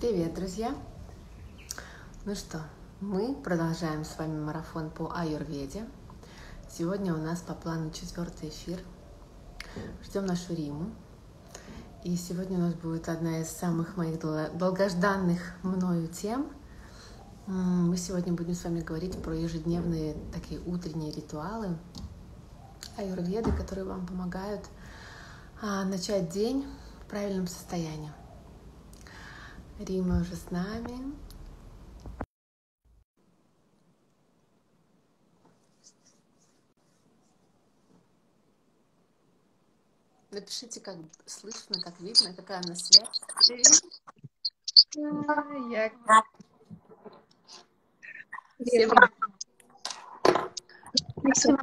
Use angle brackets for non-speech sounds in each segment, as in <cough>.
Привет, друзья! Ну что, мы продолжаем с вами марафон по аюрведе. Сегодня у нас по плану четвертый эфир. Ждем нашу Риму. И сегодня у нас будет одна из самых моих долгожданных мною тем. Мы сегодня будем с вами говорить про ежедневные такие утренние ритуалы аюрведы, которые вам помогают а, начать день в правильном состоянии. Рима уже с нами. Напишите, как слышно, как видно, какая у нас связь. Я... Всем... Всем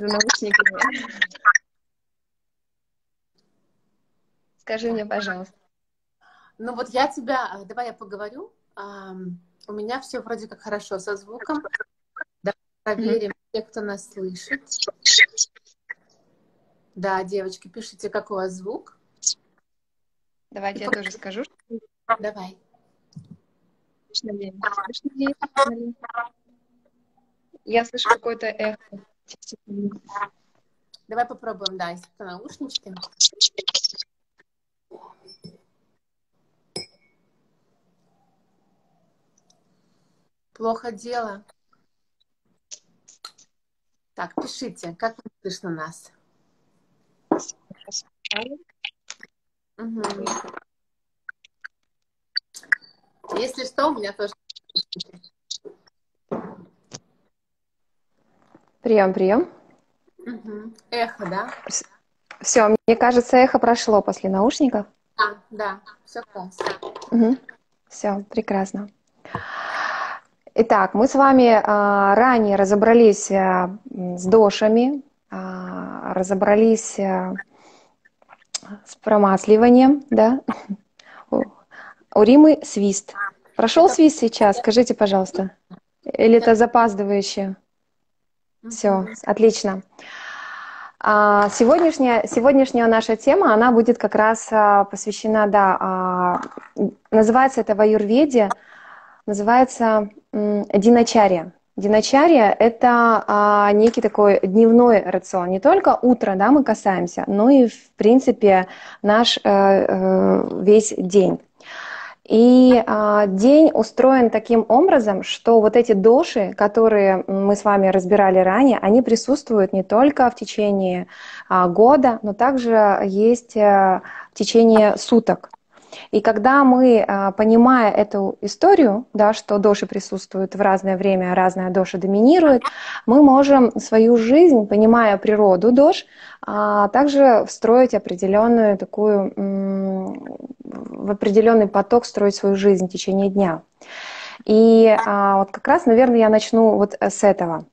наушниками. Скажи мне, пожалуйста. Ну вот я тебя, а, давай я поговорю. У меня все вроде как хорошо со звуком. Давай проверим, mm-hmm. те, кто нас слышит. Да, девочки, пишите, какой у вас звук. Давайте И я тоже скажу. Давай. Я слышу какое-то эхо. Давай попробуем, да, если это наушнички. Плохо дело. Так, пишите, как слышно нас? Угу. Если что, у меня тоже. Прием, прием. Угу. Эхо, да? Все, мне кажется, эхо прошло после наушников. Да, да, все классно. Угу. Все, прекрасно. Итак, мы с вами а, ранее разобрались а, с дошами, а, разобрались а, с промасливанием, да? У Римы свист. Прошел свист сейчас, скажите, пожалуйста. Или это запаздывающее? Все, отлично. А, сегодняшняя, сегодняшняя наша тема, она будет как раз посвящена, да, называется это в аюрведе, называется диначария. Диначария – это а, некий такой дневной рацион. Не только утро да, мы касаемся, но и, в принципе, наш э, э, весь день. И а, день устроен таким образом, что вот эти доши, которые мы с вами разбирали ранее, они присутствуют не только в течение а, года, но также есть а, в течение суток. И когда мы, а, понимая эту историю, да, что доши присутствуют в разное время, разная доша доминирует, мы можем свою жизнь, понимая природу дош, а, также встроить определенную такую, в определенный поток строить свою жизнь в течение дня. И а, вот как раз, наверное, я начну вот с этого.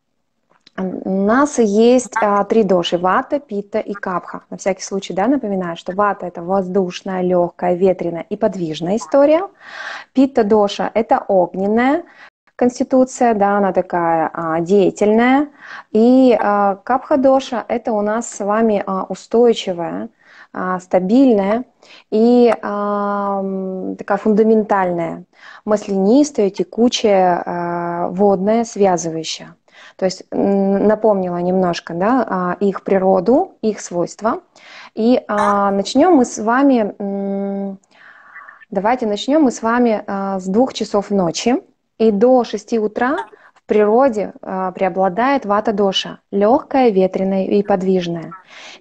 У нас есть а, три доши – вата, пита и капха. На всякий случай, да, напоминаю, что вата – это воздушная, легкая, ветреная и подвижная история. Пита доша – это огненная конституция, да, она такая а, деятельная. И а, капха доша – это у нас с вами а, устойчивая, а, стабильная и а, такая фундаментальная, маслянистая, текучая, а, водная, связывающая. То есть напомнила немножко да, а, их природу, их свойства. И а, начнем мы с вами, давайте начнем мы с вами а, с двух часов ночи и до 6 утра в природе э, преобладает вата доша, легкая, ветреная и подвижная.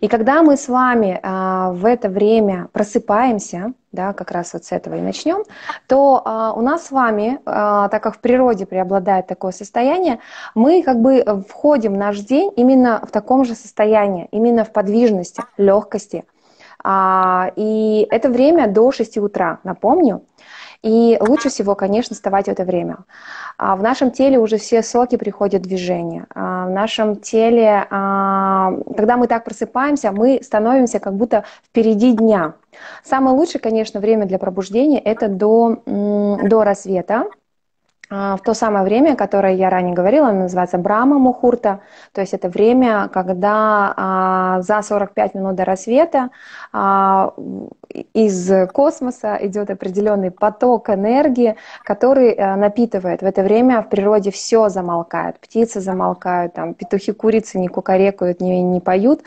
И когда мы с вами э, в это время просыпаемся, да, как раз вот с этого и начнем, то э, у нас с вами, так как в природе преобладает такое состояние, мы как бы входим в наш день именно в таком же состоянии, именно в подвижности, легкости. А, и это время до 6 утра, напомню. И лучше всего, конечно, вставать в это время. А в нашем теле уже все соки приходят в движение. А в нашем теле, а, когда мы так просыпаемся, мы становимся как будто впереди дня. Самое лучшее, конечно, время для пробуждения – это до, до рассвета. в то самое время, которое я ранее говорила, называется Брама Мухурта, то есть это время, когда за 45 минут до рассвета из космоса идет определенный поток энергии, который а, напитывает. В это время в природе все замолкает, птицы замолкают, там, петухи, курицы не кукарекают, не, не поют.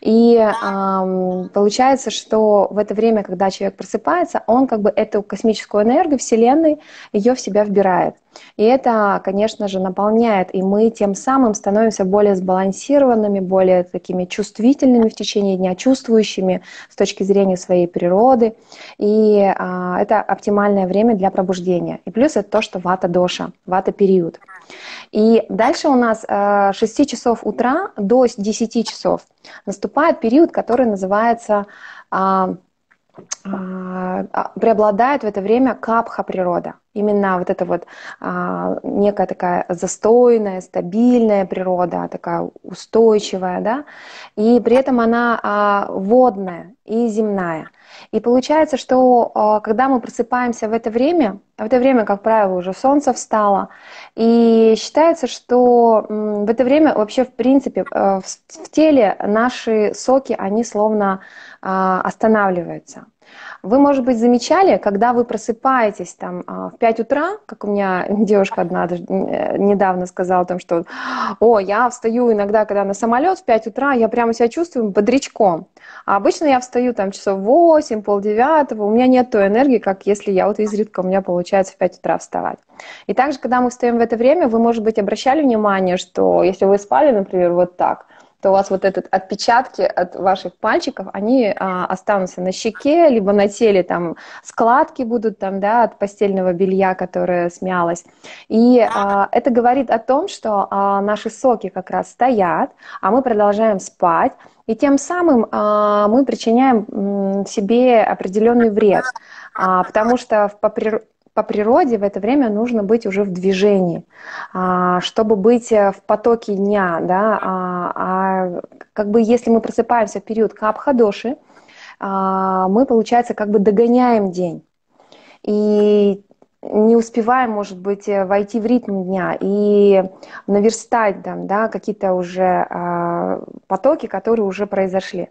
И а, получается, что в это время, когда человек просыпается, он как бы эту космическую энергию Вселенной, ее в себя вбирает. И это, конечно же, наполняет, и мы тем самым становимся более сбалансированными, более такими чувствительными в течение дня, чувствующими с точки зрения своей природы. И а, это оптимальное время для пробуждения. И плюс это то, что вата-доша, вата-период. И дальше у нас а, с 6 часов утра до 10 часов наступает период, который называется а, преобладает в это время капха природа. Именно вот эта вот а, некая такая застойная, стабильная природа, такая устойчивая, да, и при этом она а, водная и земная. И получается, что а, когда мы просыпаемся в это время, в это время, как правило, уже солнце встало, и считается, что в это время вообще, в принципе, э, в теле наши соки, они словно а, останавливаются. Вы, может быть, замечали, когда вы просыпаетесь там а, в 5 утра, как у меня <laughs> девушка одна э, недавно сказала, там, что «О, я встаю иногда, когда на самолет в 5 утра, я прямо себя чувствую бодрячком». А обычно я встаю там часов 8, полдевятого, у меня нет той энергии, как если я вот изредка у меня получается в 5 утра вставать. И также, когда мы встаем в это время, вы, может быть, обращали внимание, что если вы спали, например, вот так, то у вас вот этот отпечатки от ваших пальчиков, они а, останутся на щеке, либо на теле, там складки будут там, да, от постельного белья, которое смялось. И а, это говорит о том, что а, наши соки как раз стоят, а мы продолжаем спать, и тем самым а, мы причиняем себе определенный вред, а, потому что по, по природе в это время нужно быть уже в движении, а, чтобы быть э, в потоке дня, да, а, а как бы если мы просыпаемся в период капхадоши, а, мы, получается, как бы догоняем день. И не успеваем, может быть, э, войти в ритм дня и наверстать там, да, какие-то уже потоки, которые уже произошли.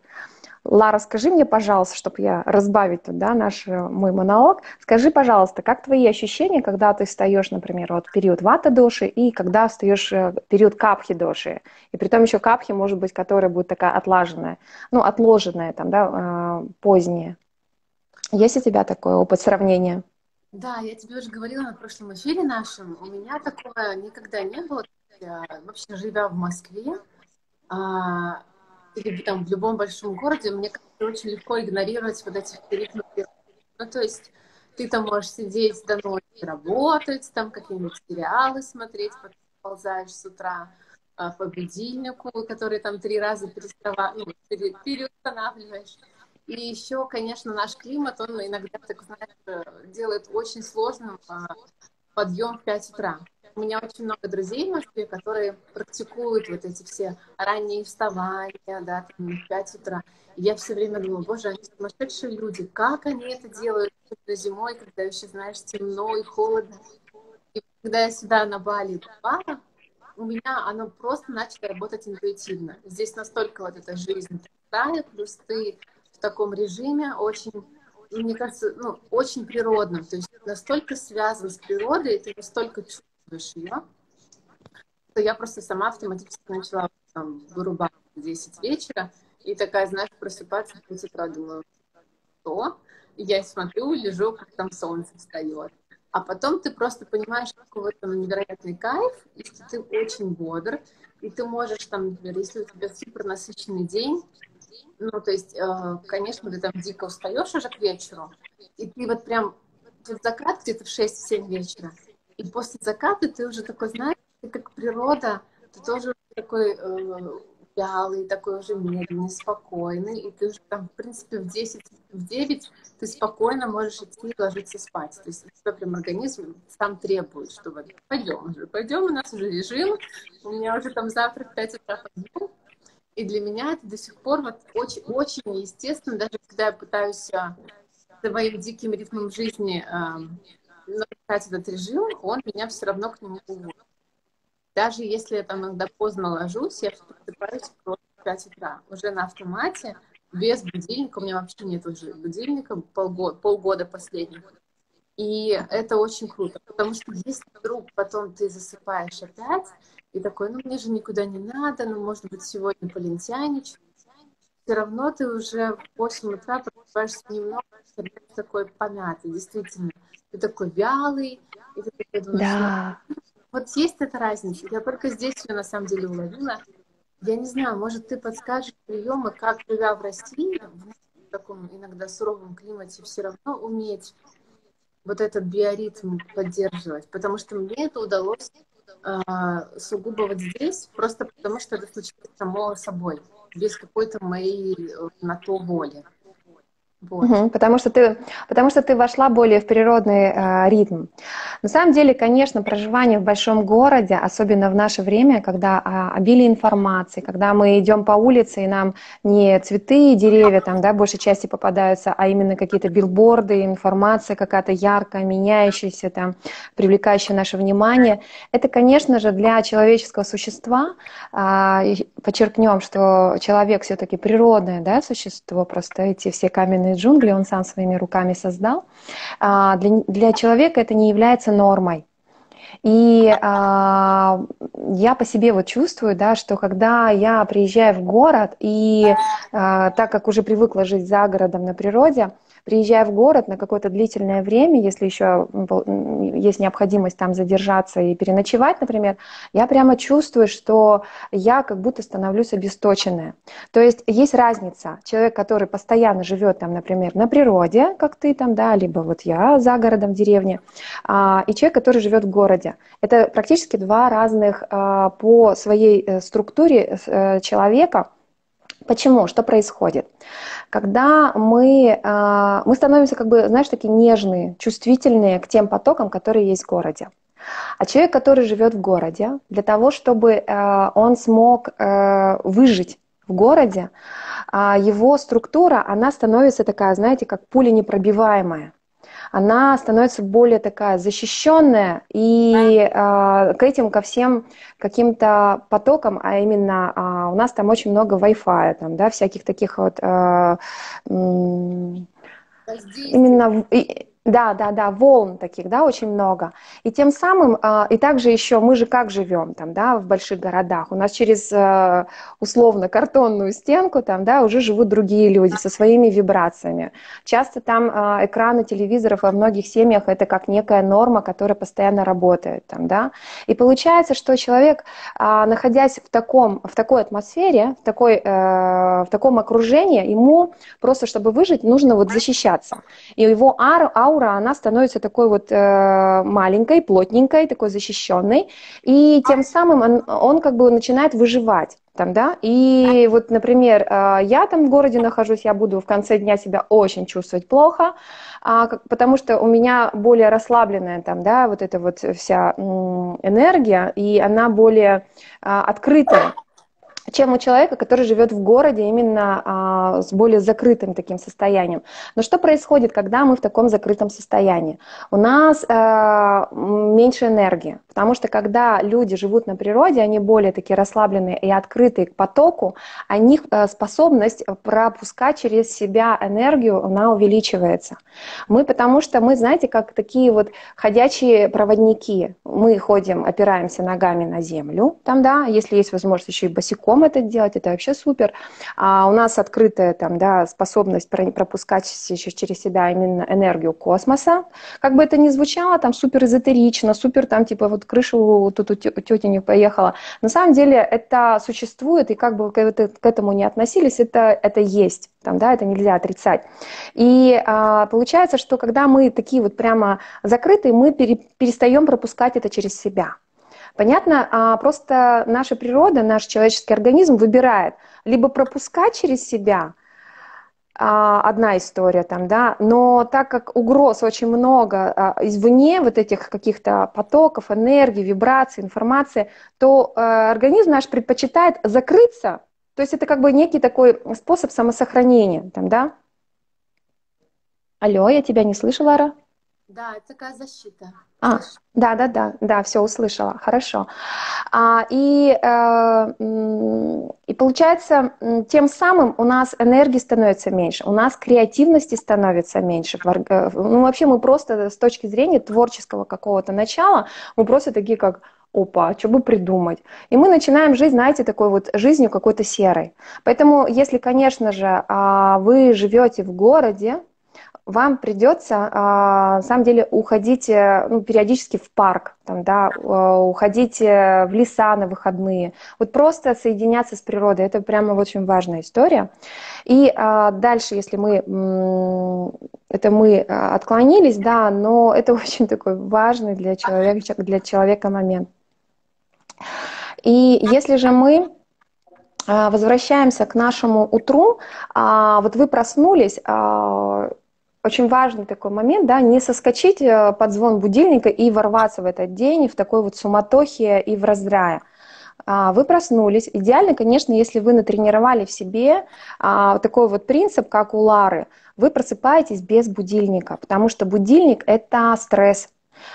Лара, скажи мне, пожалуйста, чтобы я разбавить тут, да, наш э, мой монолог, скажи, пожалуйста, как твои ощущения, когда ты встаешь, например, вот период вата доши и когда встаешь э, период капхи доши, и при том еще капхи, может быть, которая будет такая отлаженная, ну, отложенная там, да, э, поздняя. Есть у тебя такой опыт сравнения? Да, я тебе уже говорила на прошлом эфире нашем, у меня такое никогда не было, вообще живя в Москве, или там в любом большом городе, мне кажется, очень легко игнорировать вот эти ритмы. Ну, то есть ты там можешь сидеть до ночи, работать, там какие-нибудь сериалы смотреть, потом ползаешь с утра а, по будильнику, который там три раза перестава... ну, пере... переустанавливаешь. И еще, конечно, наш климат, он иногда, так знаешь, делает очень сложным а, подъем в 5 утра. У меня очень много друзей в Москве, которые практикуют вот эти все ранние вставания, да, там, в 5 утра. И я все время думаю, боже, они сумасшедшие люди, как они это делают зимой, когда еще, знаешь, темно и холодно. И когда я сюда на Бали попала, у меня оно просто начало работать интуитивно. Здесь настолько вот эта жизнь такая, плюс ты в таком режиме очень мне кажется, ну, очень природным. То есть настолько связан с природой, ты настолько чувствуешь ее, что я просто сама автоматически начала там, вырубать в 10 вечера и такая, знаешь, просыпаться в 5 утра, думаю, что? И я смотрю, лежу, как там солнце встает. А потом ты просто понимаешь, какой в этом невероятный кайф, и что ты очень бодр, и ты можешь там, например, если у тебя супер насыщенный день, ну, то есть, э, конечно, ты там дико устаешь уже к вечеру, и ты вот прям, тут закат где-то в 6-7 вечера, и после заката ты уже такой, знаешь, ты как природа, ты тоже такой э, вялый, такой уже медленный, спокойный, и ты уже там, в принципе, в 10, в 9 ты спокойно можешь идти и ложиться спать. То есть у тебя прям организм сам требует, что вот пойдем уже, пойдем, у нас уже режим, у меня уже там завтра в 5 утра подъем, и для меня это до сих пор вот очень, очень естественно, даже когда я пытаюсь своим диким ритмом жизни э, нарушать этот режим, он меня все равно к нему уводит. Даже если я там иногда поздно ложусь, я просыпаюсь просто в 5 утра, уже на автомате, без будильника, у меня вообще нет уже будильника полгода, полгода последних. И это очень круто, потому что если вдруг потом ты засыпаешь опять, и такой, ну мне же никуда не надо, ну может быть сегодня полентяничать, все равно ты уже в 8 утра просыпаешься немного такой помятый, действительно. Ты такой вялый, и ты такой думаешь, да. «Ну, вот есть эта разница. Я только здесь ее на самом деле уловила. Я не знаю, может, ты подскажешь приемы, как живя в России, в таком иногда суровом климате, все равно уметь вот этот биоритм поддерживать, потому что мне это удалось э, сугубо вот здесь, просто потому что это случилось само собой, без какой-то моей э, на то воли. Вот. Угу, потому, что ты, потому что ты вошла более в природный э, ритм. На самом деле, конечно, проживание в большом городе, особенно в наше время, когда э, обилие информации, когда мы идем по улице, и нам не цветы и деревья там, да, большей части попадаются, а именно какие-то билборды, информация какая-то яркая, меняющаяся, там, привлекающая наше внимание, это, конечно же, для человеческого существа, э, подчеркнем, что человек все-таки природное да, существо, просто эти все каменные каменные джунгли он сам своими руками создал, а, для, для человека это не является нормой. И а, я по себе вот чувствую, да, что когда я приезжаю в город, и а, так как уже привыкла жить за городом на природе, приезжая в город на какое-то длительное время, если еще есть необходимость там задержаться и переночевать, например, я прямо чувствую, что я как будто становлюсь обесточенная. То есть есть разница. Человек, который постоянно живет там, например, на природе, как ты там, да, либо вот я за городом в деревне, а, и человек, который живет в городе. Это практически два разных а, по своей э, структуре э, человека, Почему? Что происходит? Когда мы, а, мы становимся, как бы, знаешь, такие нежные, чувствительные к тем потокам, которые есть в городе. А человек, который живет в городе, для того, чтобы а, он смог а, выжить в городе, его структура, она становится такая, знаете, как пуля непробиваемая она становится более такая защищенная, и э, к этим, ко всем каким-то потокам, а именно э, у нас там очень много Wi-Fi, там, да, всяких таких вот э, именно да, да, да, волн таких, да, очень много. И тем самым, а, и также еще мы же как живем там, да, в больших городах. У нас через э, условно картонную стенку там, да, уже живут другие люди со своими вибрациями. Часто там а, экраны телевизоров во многих семьях это как некая норма, которая постоянно работает там, да. И получается, что человек, а, находясь в таком, в такой атмосфере, в такой, э, в таком окружении, ему просто, чтобы выжить, нужно вот защищаться. И его ар, аура, она становится такой вот э, маленькой, плотненькой, такой защищенной, и тем самым он, он как бы начинает выживать. Там, да? И вот, например, э, я там в городе нахожусь, я буду в конце дня себя очень чувствовать плохо, а, потому что у меня более расслабленная там, да, вот эта вот вся энергия, и она более а, открытая чем у человека, который живет в городе именно а, с более закрытым таким состоянием. Но что происходит, когда мы в таком закрытом состоянии? У нас а, меньше энергии, потому что когда люди живут на природе, они более такие расслабленные и открытые к потоку, у них а, способность пропускать через себя энергию, она увеличивается. Мы потому что мы, знаете, как такие вот ходячие проводники. Мы ходим, опираемся ногами на землю, там, да, если есть возможность еще и босиком это делать, это вообще супер. А у нас открытая там, да, способность пропускать еще через себя именно энергию космоса. Как бы это ни звучало, там супер эзотерично, супер там типа вот крышу тут у тети не поехала. На самом деле это существует, и как бы к этому не относились, это, это есть. Там, да, это нельзя отрицать. И а, получается, что когда мы такие вот прямо закрытые, мы пере, перестаем пропускать это через себя. Понятно? А просто наша природа, наш человеческий организм выбирает либо пропускать через себя, одна история там, да, но так как угроз очень много а, извне, вот этих каких-то потоков, энергии, вибраций, информации, то а, организм наш предпочитает закрыться, то есть это как бы некий такой способ самосохранения, там, да. Алло, я тебя не слышу, Лара? Да, это такая защита. А, да, да, да, да, все услышала, хорошо. А, и, э, и получается, тем самым у нас энергии становится меньше, у нас креативности становится меньше. Э, ну, вообще мы просто с точки зрения творческого какого-то начала, мы просто такие как опа, что бы придумать? И мы начинаем жить, знаете, такой вот жизнью какой-то серой. Поэтому, если, конечно же, а, вы живете в городе, вам придется, а, на самом деле, уходить э, ну, периодически в парк, там, да, а, уходить в леса на выходные, вот просто соединяться с природой, это прямо очень важная история. И а, дальше, если мы, это мы отклонились, да, но это <laughs> очень такой важный для человека, для человека момент. И если же мы возвращаемся к нашему утру, вот вы проснулись, очень важный такой момент, да, не соскочить э, под звон будильника и ворваться в этот день в такой вот суматохе и в раздрае. А, вы проснулись. Идеально, конечно, если вы натренировали в себе а, такой вот принцип, как у Лары, вы просыпаетесь без будильника, потому что будильник – это стресс,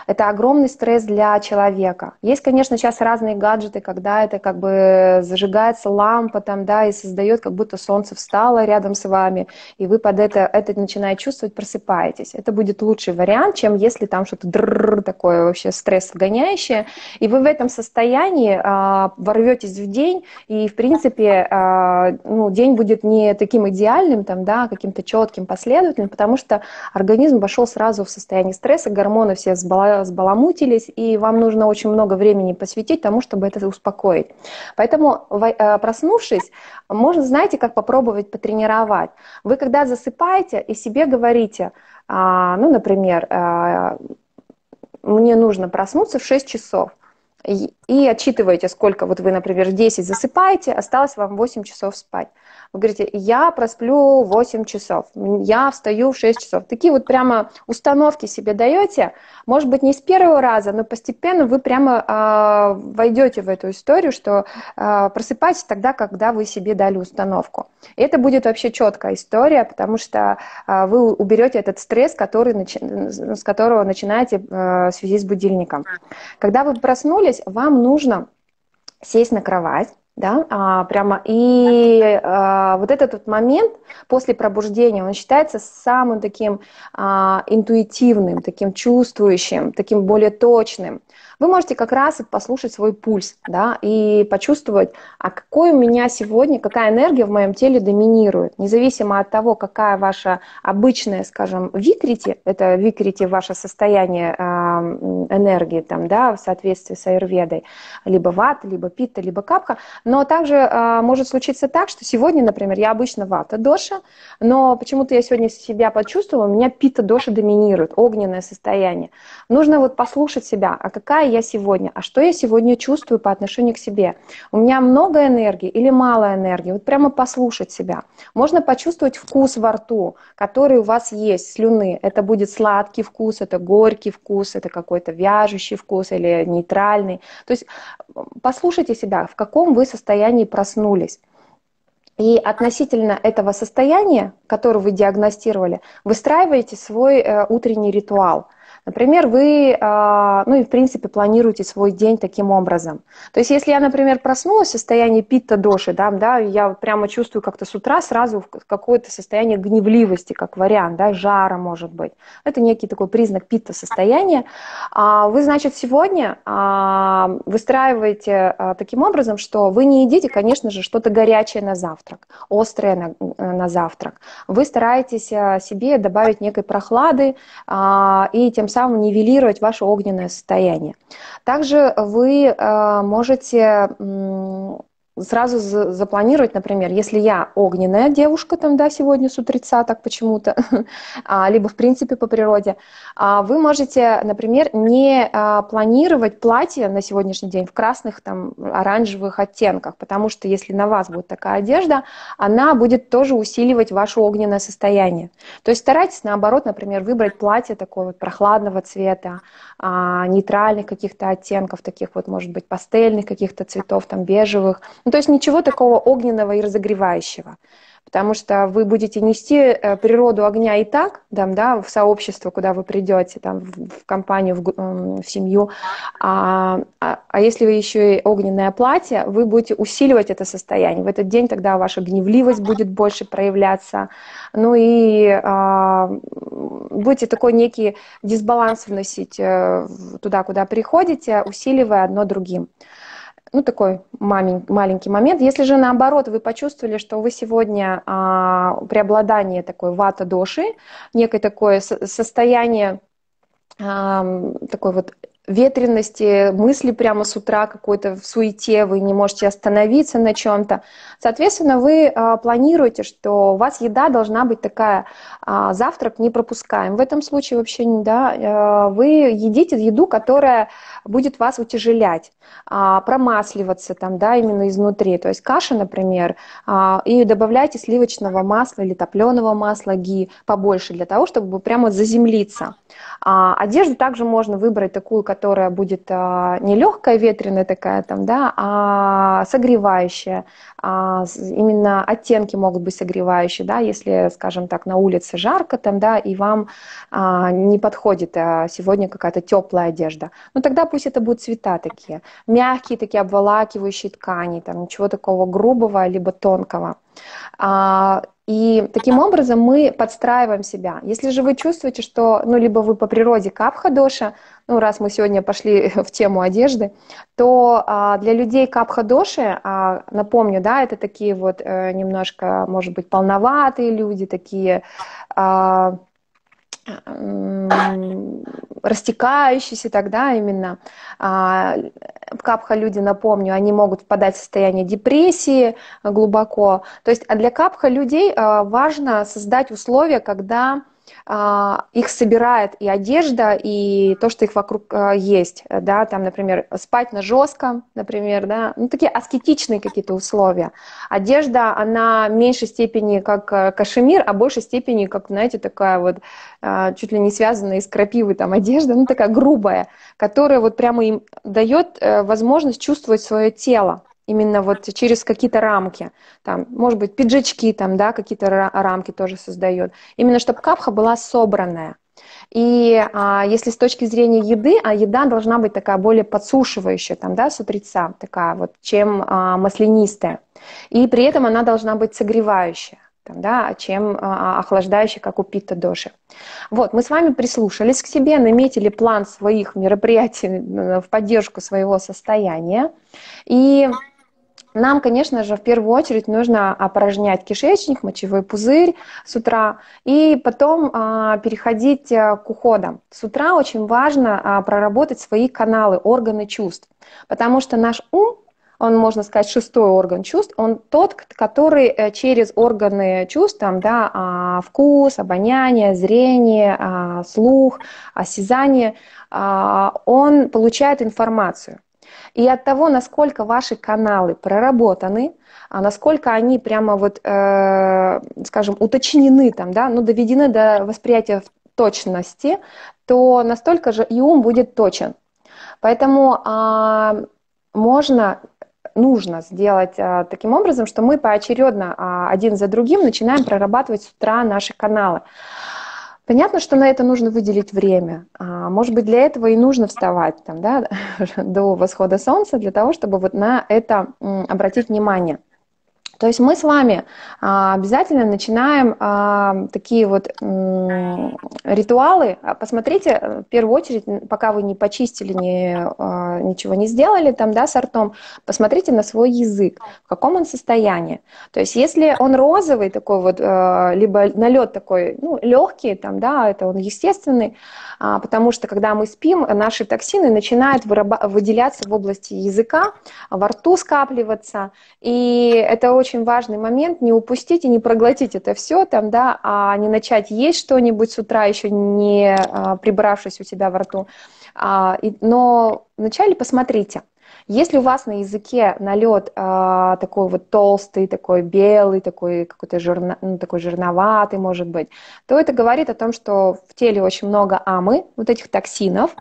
это огромный стресс для человека. Есть, конечно, сейчас разные гаджеты, когда это как бы зажигается лампа там, да, и создает, как будто солнце встало рядом с вами, и вы под это, это начинаете чувствовать, просыпаетесь. Это будет лучший вариант, чем если там что-то такое вообще стресс гоняющее, и вы в этом состоянии а, ворветесь в день, и, в принципе, а, ну, день будет не таким идеальным, там, да, каким-то четким, последовательным, потому что организм вошел сразу в состояние стресса, гормоны все сбалансированы, сбаламутились, и вам нужно очень много времени посвятить тому, чтобы это успокоить. Поэтому, э, проснувшись, можно, знаете, как попробовать потренировать. Вы когда засыпаете и себе говорите, а, ну, например, э, мне нужно проснуться в 6 часов, и отчитываете, сколько, вот вы, например, 10 засыпаете, осталось вам 8 часов спать. Вы говорите, я просплю 8 часов, я встаю в 6 часов. Такие вот прямо установки себе даете, может быть, не с первого раза, но постепенно вы прямо э, войдете в эту историю, что э, просыпайтесь тогда, когда вы себе дали установку. И это будет вообще четкая история, потому что э, вы уберете этот стресс, который, с которого начинаете э, в связи с будильником. Когда вы проснулись, вам нужно сесть на кровать, да, а, прямо и а, вот этот вот момент после пробуждения, он считается самым таким а, интуитивным, таким чувствующим, таким более точным вы можете как раз послушать свой пульс, да, и почувствовать, а какой у меня сегодня, какая энергия в моем теле доминирует, независимо от того, какая ваша обычная, скажем, викрити, это викрити ваше состояние э, энергии, там, да, в соответствии с аюрведой, либо вата, либо питта, либо капха, но также э, может случиться так, что сегодня, например, я обычно вата доша, но почему-то я сегодня себя почувствовала, у меня питта доша доминирует, огненное состояние. Нужно вот послушать себя, а какая я сегодня, а что я сегодня чувствую по отношению к себе. У меня много энергии или мало энергии, вот прямо послушать себя. Можно почувствовать вкус во рту, который у вас есть, слюны. Это будет сладкий вкус, это горький вкус, это какой-то вяжущий вкус или нейтральный. То есть послушайте себя, в каком вы состоянии проснулись. И относительно этого состояния, которое вы диагностировали, выстраиваете свой э, утренний ритуал – Например, вы, а, ну и в принципе планируете свой день таким образом. То есть если я, например, проснулась в состоянии питта доши, да, да, я прямо чувствую как-то с утра сразу какое-то состояние гневливости, как вариант, да, жара может быть. Это некий такой признак питта состояния. А вы, значит, сегодня а, выстраиваете таким образом, что вы не едите, конечно же, что-то горячее на завтрак, острое на, на завтрак. Вы стараетесь себе добавить некой прохлады и тем самым нивелировать ваше огненное состояние. Также вы э, можете сразу запланировать, например, если я огненная девушка, там, да, сегодня с утреца так почему-то, <laughs> а, либо в принципе по природе, а, вы можете, например, не а, планировать платье на сегодняшний день в красных, там, оранжевых оттенках, потому что если на вас будет такая одежда, она будет тоже усиливать ваше огненное состояние. То есть старайтесь, наоборот, например, выбрать платье такого вот прохладного цвета, нейтральных каких-то оттенков, таких вот, может быть, пастельных каких-то цветов, там, бежевых, Ну, то есть ничего такого огненного и разогревающего. Потому что вы будете нести э, природу огня и так, там, да, в сообщество, куда вы придете, там, в, компанию, в, эм, в семью, а, а, а если вы еще и огненное платье, вы будете усиливать это состояние. В этот день тогда ваша гневливость будет больше проявляться, ну и а, будете такой некий дисбаланс вносить э, туда, куда приходите, усиливая одно другим ну, такой маленький момент. Если же наоборот вы почувствовали, что вы сегодня а, преобладание такой вата-доши, некое такое состояние такой вот ветренности, мысли прямо с утра какой-то в суете, вы не можете остановиться на чем-то. Соответственно, вы а, планируете, что у вас еда должна быть такая, а, завтрак не пропускаем. В этом случае вообще, да, а, вы едите еду, которая будет вас утяжелять, а, промасливаться там, да, именно изнутри. То есть каша, например, а, и добавляйте сливочного масла или топленого масла ги побольше для того, чтобы прямо заземлиться. А, одежду также можно выбрать такую, будет а, не легкая, ветреная такая там, да, а согревающая. А, именно оттенки могут быть согревающие, да, если, скажем так, на улице жарко там, да, и вам а, не подходит сегодня какая-то теплая одежда. Ну тогда пусть это будут цвета такие, мягкие такие обволакивающие ткани, там ничего такого грубого либо тонкого. А, и таким образом мы подстраиваем себя. Если же вы чувствуете, что, ну, либо вы по природе капха-доша, ну, раз мы сегодня пошли <laughs> в тему одежды, то а, для людей капха-доши, а, напомню, да, это такие вот а, немножко, может быть, полноватые люди, такие... А, растекающиеся тогда именно. А, капха люди, напомню, они могут впадать в состояние депрессии глубоко. То есть а для капха людей а, важно создать условия, когда их собирает и одежда, и то, что их вокруг а, есть, да, там, например, спать на жестком, например, да, ну, такие аскетичные какие-то условия. Одежда, она в меньшей степени как э, кашемир, а в большей степени, как, знаете, такая вот а, чуть ли не связанная из крапивы там одежда, ну, такая грубая, которая вот прямо им дает э, возможность чувствовать свое тело, именно вот через какие-то рамки, там, может быть, пиджачки, там, да, какие-то рамки тоже создает, именно чтобы капха была собранная. И а, если с точки зрения еды, а еда должна быть такая более подсушивающая, там, да, с утреца, такая вот, чем а, маслянистая. И при этом она должна быть согревающая там, да, чем а, охлаждающий, как у пита доши. Вот, мы с вами прислушались к себе, наметили план своих мероприятий в поддержку своего состояния. И нам, конечно же, в первую очередь нужно опорожнять кишечник, мочевой пузырь с утра и потом а, переходить э, к уходам. С утра очень важно а, проработать свои каналы, органы чувств, потому что наш ум он, можно сказать, шестой орган чувств, он тот, который э, через органы чувств, там, да, а, вкус, обоняние, зрение, а, слух, осязание, он получает информацию. И от того, насколько ваши каналы проработаны, а насколько они прямо вот, э, скажем, уточнены там, да, ну, доведены до восприятия в точности, то настолько же и ум будет точен. Поэтому а, можно нужно сделать а, таким образом, что мы поочередно а, один за другим начинаем прорабатывать с утра наши каналы. Понятно, что на это нужно выделить время. А, может быть, для этого и нужно вставать там, да, <laughs> до восхода солнца, для того, чтобы вот на это обратить внимание. То есть мы с вами а, обязательно начинаем а, такие вот ритуалы. Посмотрите, э, в первую очередь, пока вы не почистили, не, а, ничего не сделали там, да, с ртом, посмотрите на свой язык, в каком он состоянии. То есть если он розовый такой вот, либо налет такой, ну, легкий там, да, это он естественный, потому что когда мы спим, наши токсины начинают выделяться в области языка, во рту скапливаться, и это очень важный момент, не упустить и не проглотить это все, там, да, а не начать есть что-нибудь с утра, еще не а, прибравшись у себя во рту. А, но вначале посмотрите, Если у вас на языке налет э, такой вот толстый, такой белый, такой какой-то жирно, ну, такой жирноватый, может быть, то это говорит о том, что в теле очень много амы, вот этих токсинов,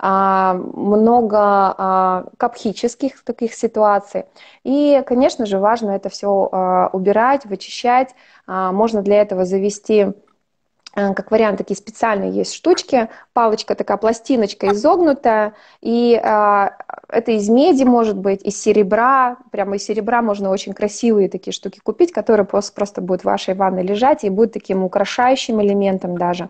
э, много э, капхических таких ситуаций. И, конечно же, важно это все э, убирать, вычищать. Э, можно для этого завести как вариант, такие специальные есть штучки, палочка такая, пластиночка изогнутая, и э, это из меди может быть, из серебра, прямо из серебра можно очень красивые такие штуки купить, которые просто, просто будут в вашей ванной лежать и будут таким украшающим элементом даже.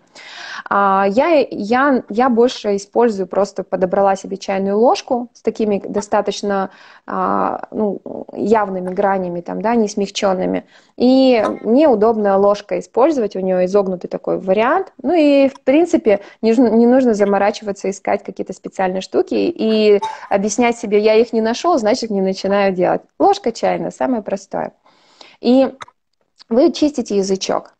А, я, я, я больше использую, просто подобрала себе чайную ложку с такими достаточно а, ну, явными гранями, там, да, не смягченными, и мне удобная ложка использовать, у нее изогнутый такой вариант. Ну и, в принципе, не, не нужно заморачиваться, искать какие-то специальные штуки и объяснять себе, я их не нашел, значит, не начинаю делать. Ложка чайная, самое простое. И вы чистите язычок.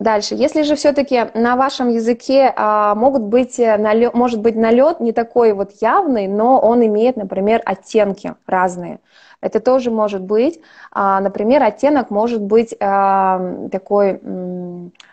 Дальше, если же все-таки на вашем языке а, могут быть налет, может быть налет не такой вот явный, но он имеет, например, оттенки разные. Это тоже может быть. А, например, оттенок может быть а, такой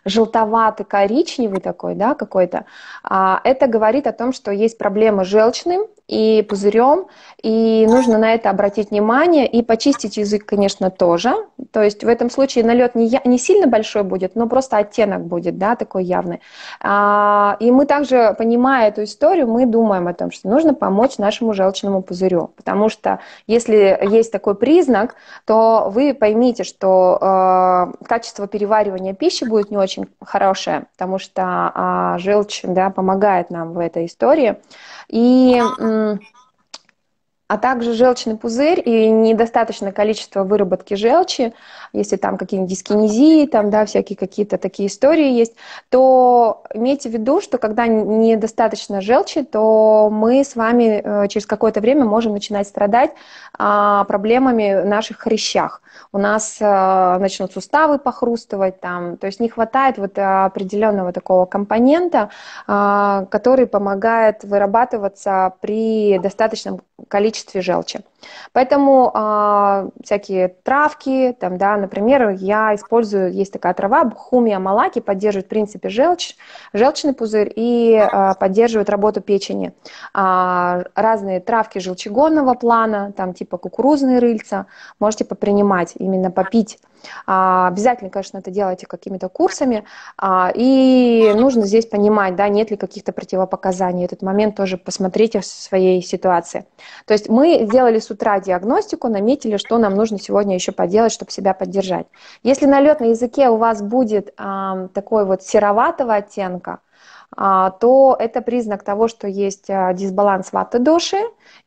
желтоватый, коричневый такой, да, какой-то. А, это говорит о том, что есть проблема с желчным и пузырем, и нужно на это обратить внимание и почистить язык, конечно, тоже. То есть в этом случае налет не, не сильно большой будет, но просто оттенок будет, да, такой явный. И мы также, понимая эту историю, мы думаем о том, что нужно помочь нашему желчному пузырю, потому что если есть такой признак, то вы поймите, что э, качество переваривания пищи будет не очень хорошее, потому что э, желчь да, помогает нам в этой истории. И э, а также желчный пузырь и недостаточное количество выработки желчи, если там какие-нибудь дискинезии, там, да, всякие какие-то такие истории есть, то имейте в виду, что когда недостаточно желчи, то мы с вами э, через какое-то время можем начинать страдать а, проблемами в наших хрящах. У нас а, начнут суставы похрустывать, там, то есть не хватает вот определенного такого компонента, а, который помогает вырабатываться при достаточном количестве желчи. Поэтому э, всякие травки, там, да, например, я использую, есть такая трава, хумия малаки, поддерживает, в принципе, желчь, желчный пузырь и э, поддерживает работу печени. А, разные травки желчегонного плана, там типа кукурузные рыльца, можете попринимать, именно попить а, обязательно, конечно, это делайте какими-то курсами. А, и нужно здесь понимать, да, нет ли каких-то противопоказаний. Этот момент тоже посмотрите в своей ситуации. То есть мы сделали с утра диагностику, наметили, что нам нужно сегодня еще поделать, чтобы себя поддержать. Если налет на языке у вас будет такой вот сероватого оттенка, а, то это признак того, что есть дисбаланс ваты-доши,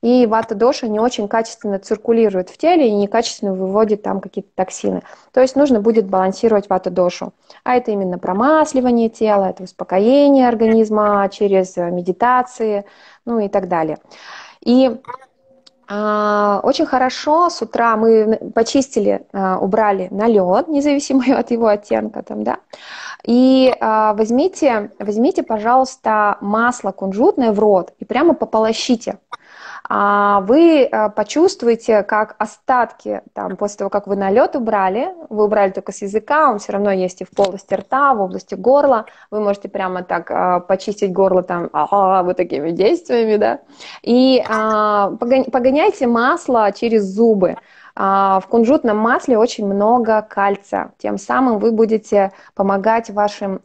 и вата-доша не очень качественно циркулирует в теле и некачественно выводит там какие-то токсины. То есть нужно будет балансировать вата-дошу. А это именно промасливание тела, это успокоение организма через медитации, ну и так далее. И а, очень хорошо с утра мы почистили, а, убрали налет, независимо <laughs> от его оттенка там, да. И а, возьмите, возьмите, пожалуйста, масло кунжутное в рот и прямо пополощите. А вы э, почувствуете, как остатки, там, после того, как вы налет убрали, вы убрали только с языка, он все равно есть и в полости рта, в области горла, вы можете прямо так а, почистить горло там, вот такими действиями, да, и а, погоняйте масло через зубы. В кунжутном масле очень много кальция, тем самым вы будете помогать вашим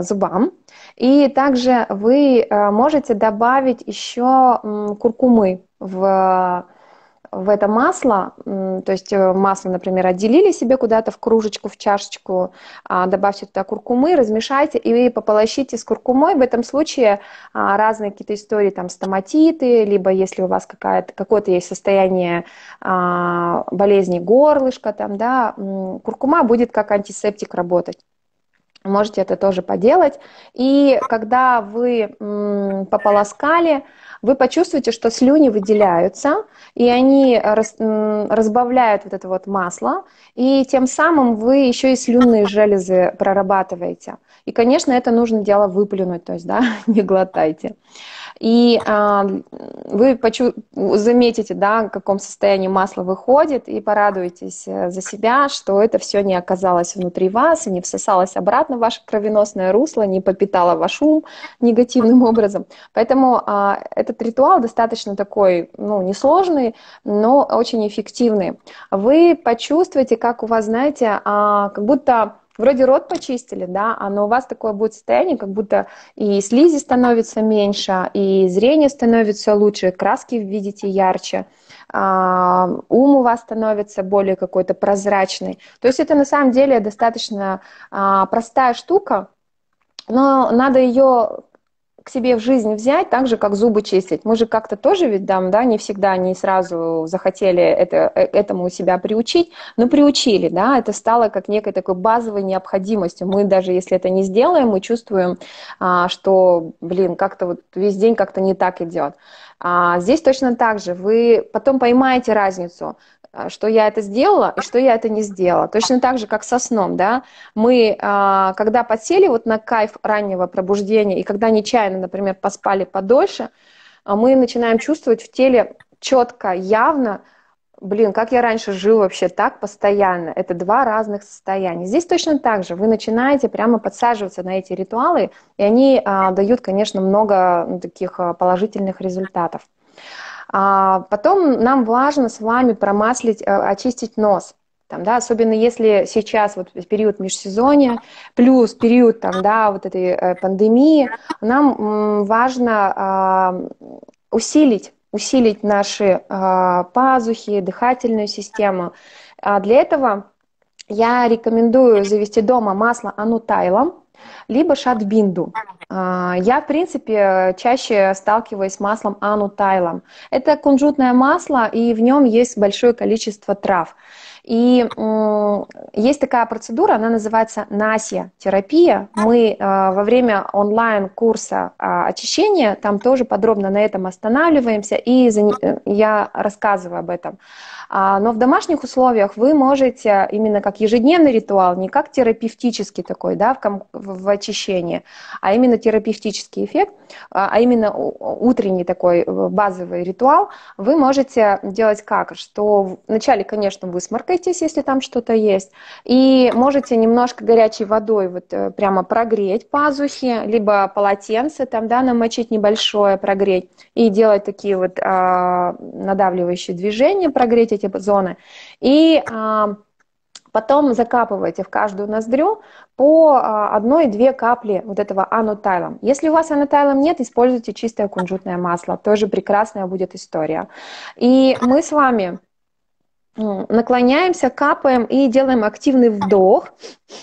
зубам, и также вы э, можете добавить еще куркумы в в это масло, то есть э, масло, например, отделили себе куда-то в кружечку, в чашечку, а, добавьте туда куркумы, размешайте и пополощите с куркумой. В этом случае а, разные какие-то истории, там, стоматиты, либо если у вас какое-то есть состояние а, болезни горлышка, там, да, куркума будет как антисептик работать. Можете это тоже поделать. И когда вы пополоскали, вы почувствуете, что слюни выделяются, и они раз, разбавляют вот это вот масло, и тем самым вы еще и слюнные железы прорабатываете. И, конечно, это нужно дело выплюнуть, то есть, да, <laughs> не глотайте. И а, вы почу- заметите, да, в каком состоянии масло выходит, и порадуетесь э, за себя, что это все не оказалось внутри вас, и не всосалось обратно в ваше кровеносное русло, не попитало ваш ум негативным образом. Поэтому а, этот ритуал достаточно такой, ну, несложный, но очень эффективный. Вы почувствуете, как у вас, знаете, а, как будто вроде рот почистили, да, а но у вас такое будет состояние, как будто и слизи становится меньше, и зрение становится лучше, краски видите ярче, а, ум у вас становится более какой-то прозрачный. То есть это на самом деле достаточно а, простая штука, но надо ее к себе в жизнь взять, так же, как зубы чистить. Мы же как-то тоже ведь, там, да, не всегда, не сразу захотели это, э, этому себя приучить, но приучили, да, это стало как некой такой базовой необходимостью. Мы даже если это не сделаем, мы чувствуем, а, что, блин, как-то вот весь день как-то не так идет. А здесь точно так же. Вы потом поймаете разницу. А, что я это сделала и что я это не сделала. Точно так же, как со сном, да, мы, а, когда подсели вот на кайф раннего пробуждения и когда нечаянно, например, поспали подольше, а, мы начинаем чувствовать в теле четко, явно, блин, как я раньше жил вообще так постоянно. Это два разных состояния. Здесь точно так же. Вы начинаете прямо подсаживаться на эти ритуалы, и они дают, конечно, много таких положительных результатов. А потом нам важно с вами промаслить, э, очистить нос. Там, да, особенно если сейчас вот период межсезонья, плюс период там, да, вот этой э, пандемии, нам важно э, усилить, усилить наши э, пазухи, дыхательную систему. А для этого я рекомендую завести дома масло анутайлом, либо шатбинду. А, я, в принципе, чаще сталкиваюсь с маслом анутайлом. Это кунжутное масло, и в нем есть большое количество трав. И есть такая процедура, она называется насия-терапия. Мы а, во время онлайн-курса а, очищения там тоже подробно на этом останавливаемся, и я рассказываю об этом. А, но в домашних условиях вы можете именно как ежедневный ритуал, не как терапевтический такой, да, в, в очищении, а именно терапевтический эффект, а, а именно утренний такой э, базовый ритуал, вы можете делать как? Что вначале, конечно, вы сморкаетесь, если там что-то есть, и можете немножко горячей водой вот э, прямо прогреть пазухи, либо полотенце там, да, намочить небольшое, прогреть, и делать такие вот а, надавливающие движения, прогреть эти зоны. И а, потом закапываете в каждую ноздрю по а, одной-две капли вот этого анутайлом. Если у вас анутайлом нет, используйте чистое кунжутное масло. Тоже прекрасная будет история. И мы с вами наклоняемся, капаем и делаем активный вдох,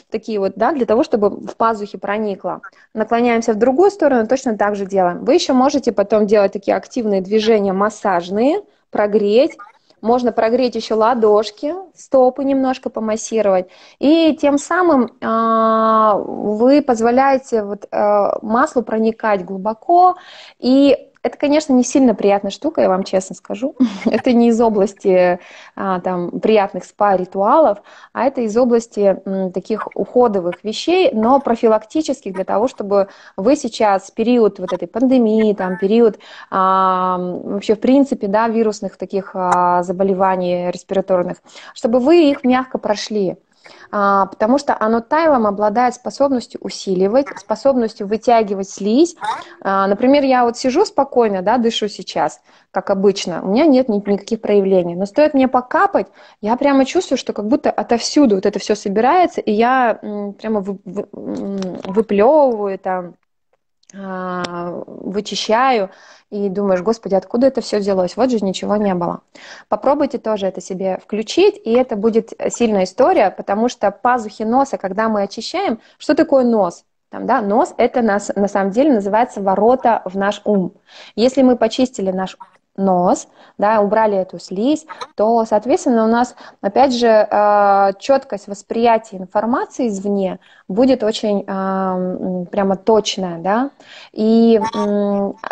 такие вот, да, для того, чтобы в пазухе проникло. Наклоняемся в другую сторону, точно так же делаем. Вы еще можете потом делать такие активные движения массажные, прогреть, можно прогреть еще ладошки, стопы немножко помассировать. И тем самым э, вы позволяете вот, э, маслу проникать глубоко и это, конечно, не сильно приятная штука, я вам честно скажу. <laughs> это не из области а, там, приятных спа-ритуалов, а это из области м, таких уходовых вещей, но профилактических для того, чтобы вы сейчас, период вот этой пандемии, там, период а, вообще, в принципе, да, вирусных таких а, заболеваний респираторных, чтобы вы их мягко прошли. А, потому что оно тайлом обладает способностью усиливать, способностью вытягивать слизь. А, например, я вот сижу спокойно, да, дышу сейчас, как обычно, у меня нет никаких проявлений, но стоит мне покапать, я прямо чувствую, что как будто отовсюду вот это все собирается, и я прямо выплевываю там, вычищаю, и думаешь, господи, откуда это все взялось? Вот же ничего не было. Попробуйте тоже это себе включить, и это будет сильная история, потому что пазухи носа, когда мы очищаем, что такое нос? Там, да, нос это нас, на самом деле называется ворота в наш ум. Если мы почистили наш нос, да, убрали эту слизь, то, соответственно, у нас, опять же, э, четкость восприятия информации извне будет очень э, прямо точная, да. И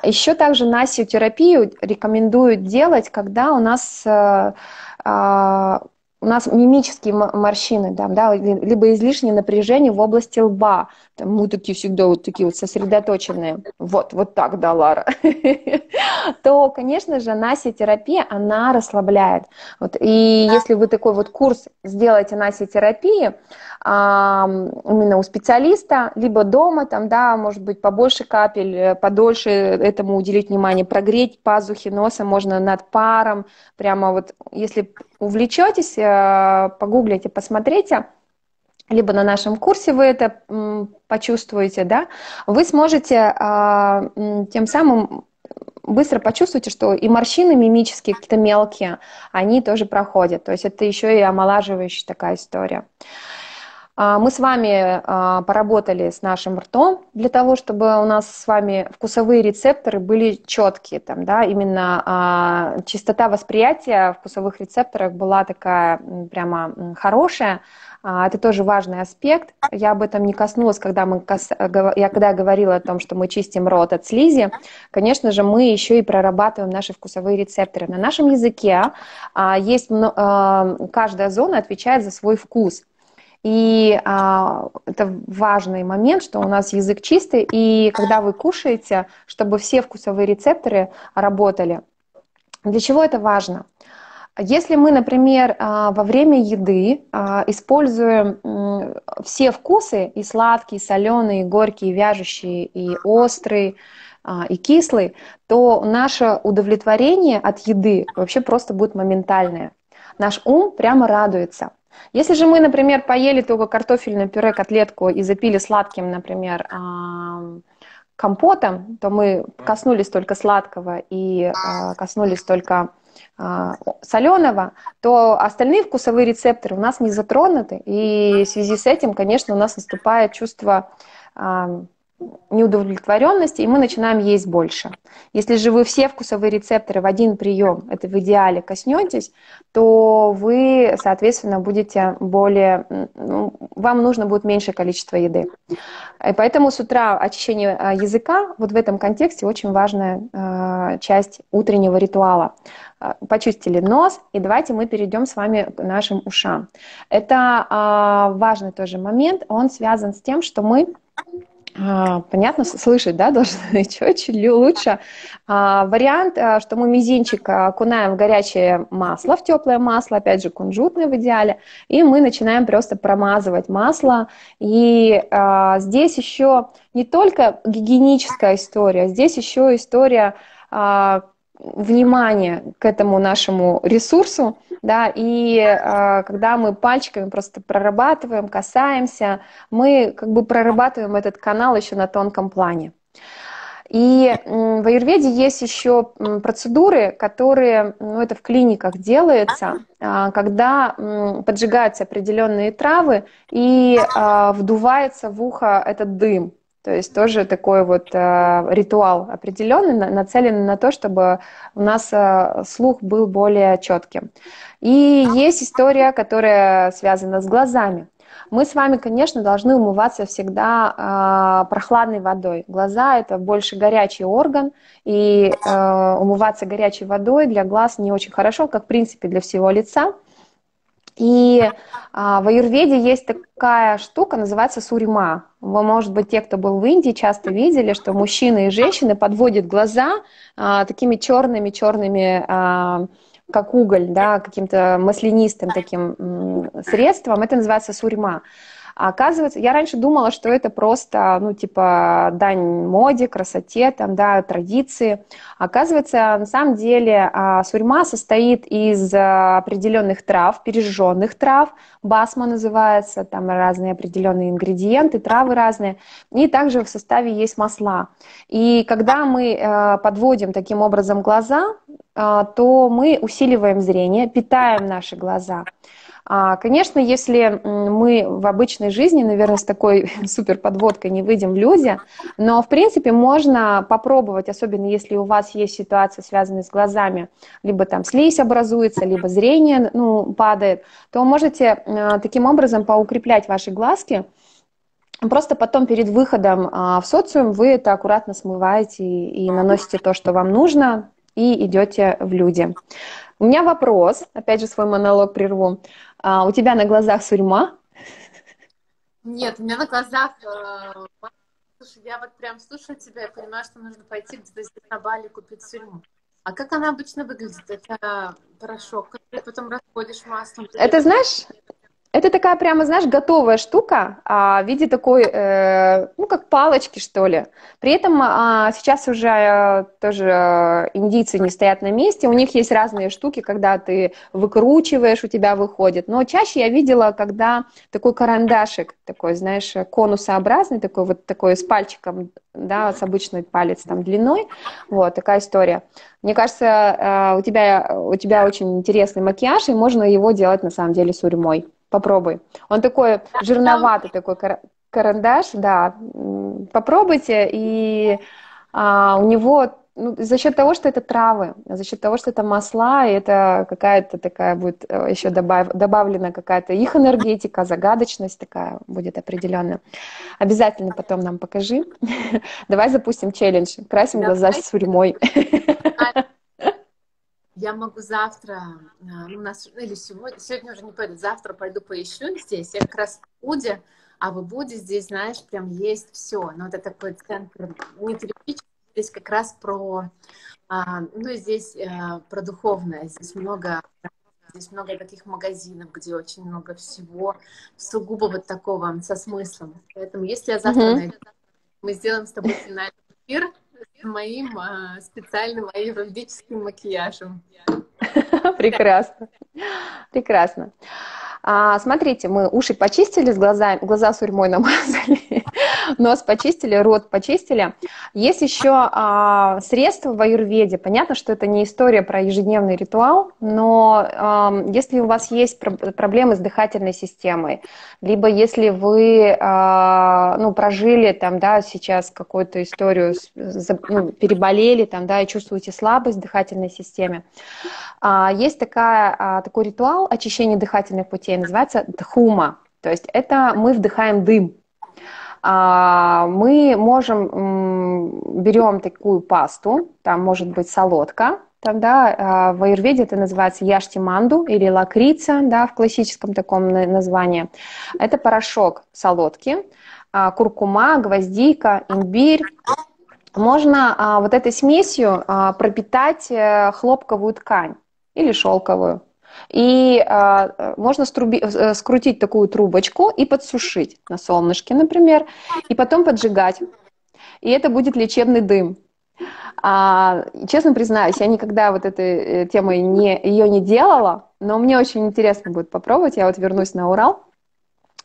еще также насиотерапию рекомендуют делать, когда у нас э, у нас мимические морщины, да, да, либо излишнее напряжение в области лба, там, такие всегда вот такие вот сосредоточенные, вот, вот так, да, Лара, <laughs> то, конечно же, наситерапия, она расслабляет. Вот, и если вы такой вот курс сделаете наситерапии, именно у специалиста, либо дома, там, да, может быть, побольше капель, э, подольше этому уделить внимание, прогреть пазухи носа можно над паром, прямо вот, если увлечетесь, э, погуглите, посмотрите, либо на нашем курсе вы это почувствуете, да, вы сможете а, тем самым быстро почувствуете, что и морщины мимические, какие-то мелкие, они тоже проходят. То есть это еще и омолаживающая такая история. А, мы с вами а, поработали с нашим ртом для того, чтобы у нас с вами вкусовые рецепторы были четкие. Там, да, именно чистота восприятия вкусовых рецепторов была такая прямо хорошая. А, это тоже важный аспект. Я об этом не коснулась, когда, мы кас... я когда говорила о том, что мы чистим рот от слизи. Конечно же, мы еще и прорабатываем наши вкусовые рецепторы. На нашем языке а, есть а, каждая зона отвечает за свой вкус. И а, это важный момент, что у нас язык чистый, и когда вы кушаете, чтобы все вкусовые рецепторы работали. Для чего это важно? Если мы, например, а, во время еды а, используем все вкусы, и сладкие, и соленые, и горькие, и вяжущие, и острые, а, и кислый, то наше удовлетворение от еды вообще просто будет моментальное. Наш ум прямо радуется. Если же мы, например, поели только картофельное пюре, котлетку и запили сладким, например, компотом, то мы коснулись только сладкого и коснулись только соленого, то остальные вкусовые рецепторы у нас не затронуты, и в связи с этим, конечно, у нас наступает чувство а, неудовлетворенности, и мы начинаем есть больше. Если же вы все вкусовые рецепторы в один прием, это в идеале, коснетесь, то вы, соответственно, будете более... Ну, вам нужно будет меньшее количество еды. И поэтому с утра очищение а, языка вот в этом контексте очень важная часть утреннего ритуала. А, почистили нос, и давайте мы перейдем с вами к нашим ушам. Это а, важный тоже момент, он связан с тем, что мы а, понятно, слышать, да, <laughs> должны чуть лучше. А, вариант, а, что мы мизинчик окунаем в горячее масло, в теплое масло, опять же, кунжутное в идеале, и мы начинаем просто промазывать масло. И а, здесь еще не только гигиеническая история, здесь еще история а, внимание к этому нашему ресурсу, да, и э, когда мы пальчиками просто прорабатываем, касаемся, мы как бы прорабатываем этот канал еще на тонком плане. И в аюрведе есть еще процедуры, которые, ну это в клиниках делается, а, когда поджигаются определенные травы и а, вдувается в ухо этот дым. То есть тоже такой вот э, ритуал определенный, нацеленный на то, чтобы у нас э, слух был более четким. И есть история, которая связана с глазами. Мы с вами, конечно, должны умываться всегда э, прохладной водой. Глаза это больше горячий орган, и э, умываться горячей водой для глаз не очень хорошо, как в принципе для всего лица. И а, в аюрведе есть такая штука, называется сурима. Вы, может быть, те, кто был в Индии, часто видели, что мужчины и женщины подводят глаза а, такими черными-черными, а, как уголь, да, каким-то маслянистым таким м, средством. Это называется сурима. А оказывается, я раньше думала, что это просто, ну, типа, дань моде, красоте, там, да, традиции. Оказывается, на самом деле а, сурьма состоит из а, определенных трав, пережженных трав, басма называется, там разные определенные ингредиенты, травы разные, и также в составе есть масла. И когда мы а, подводим таким образом глаза, то мы усиливаем зрение, питаем наши глаза. А, конечно, если мы в обычной жизни, наверное, с такой <laughs> супер подводкой не выйдем в люди, но, в принципе, можно попробовать, особенно если у вас есть ситуация, связанная с глазами, либо там слизь образуется, либо зрение ну, падает, то можете а, таким образом поукреплять ваши глазки, Просто потом перед выходом а, в социум вы это аккуратно смываете и наносите то, что вам нужно, и идете в люди. У меня вопрос, опять же свой монолог прерву. А, у тебя на глазах сурьма? Нет, у меня на глазах... Э, слушай, я вот прям слушаю тебя и понимаю, что нужно пойти где-то здесь на Бали купить сырьму. А как она обычно выглядит? Это порошок, который потом расходишь маслом. Это знаешь, это такая прямо, знаешь, готовая штука а, в виде такой, э, ну, как палочки, что ли. При этом а, сейчас уже э, тоже э, индийцы не стоят на месте, у них есть разные штуки, когда ты выкручиваешь, у тебя выходит. Но чаще я видела, когда такой карандашик, такой, знаешь, конусообразный, такой вот такой с пальчиком, да, с обычной палец там длиной, вот, такая история. Мне кажется, э, у тебя, у тебя очень интересный макияж, и можно его делать, на самом деле, с урьмой. Попробуй. Он такой жирноватый, такой карандаш, да. Попробуйте, и а, у него ну, за счет того, что это травы, за счет того, что это масла, и это какая-то такая будет э, еще добав, добавлена какая-то их энергетика, загадочность такая будет определенная. Обязательно потом нам покажи. <laughs> Давай запустим челлендж. Красим глаза с урьмой. Я могу завтра, а, ну, у нас, или сегодня, сегодня уже не пойду, завтра пойду поищу здесь. Я как раз в Буде, а в Буде здесь, знаешь, прям есть все. Но ну, это такой центр не туристический, здесь как раз про, а, ну, здесь а, про духовное. Здесь много, здесь много таких магазинов, где очень много всего сугубо вот такого со смыслом. Поэтому если я завтра mm-hmm. найду, мы сделаем с тобой финальный эфир, моим а, специальным аюрведическим макияжем. <laughs> Прекрасно. Прекрасно. А, смотрите, мы уши почистили, с глазами, глаза сурьмой намазали, <laughs> нос почистили, рот почистили. Есть еще а, средства в аюрведе. Понятно, что это не история про ежедневный ритуал, но а, если у вас есть проблемы с дыхательной системой, либо если вы а, ну, прожили там, да, сейчас какую-то историю, ну, переболели там, да, и чувствуете слабость в дыхательной системе, а, есть такая, а, такой ритуал очищения дыхательных путей, называется дхума. То есть это мы вдыхаем дым. А, мы можем, берем такую пасту, там может быть солодка, тогда в аюрведе это называется яштиманду или лакрица, да, в классическом таком названии. Это порошок солодки, куркума, гвоздика, имбирь, можно а, вот этой смесью а, пропитать а, хлопковую ткань или шелковую. И а, можно струби, э, скрутить такую трубочку и подсушить на солнышке, например, и потом поджигать. И это будет лечебный дым. А, честно признаюсь, я никогда вот этой э, темой не, ее не делала, но мне очень интересно будет попробовать. Я вот вернусь на Урал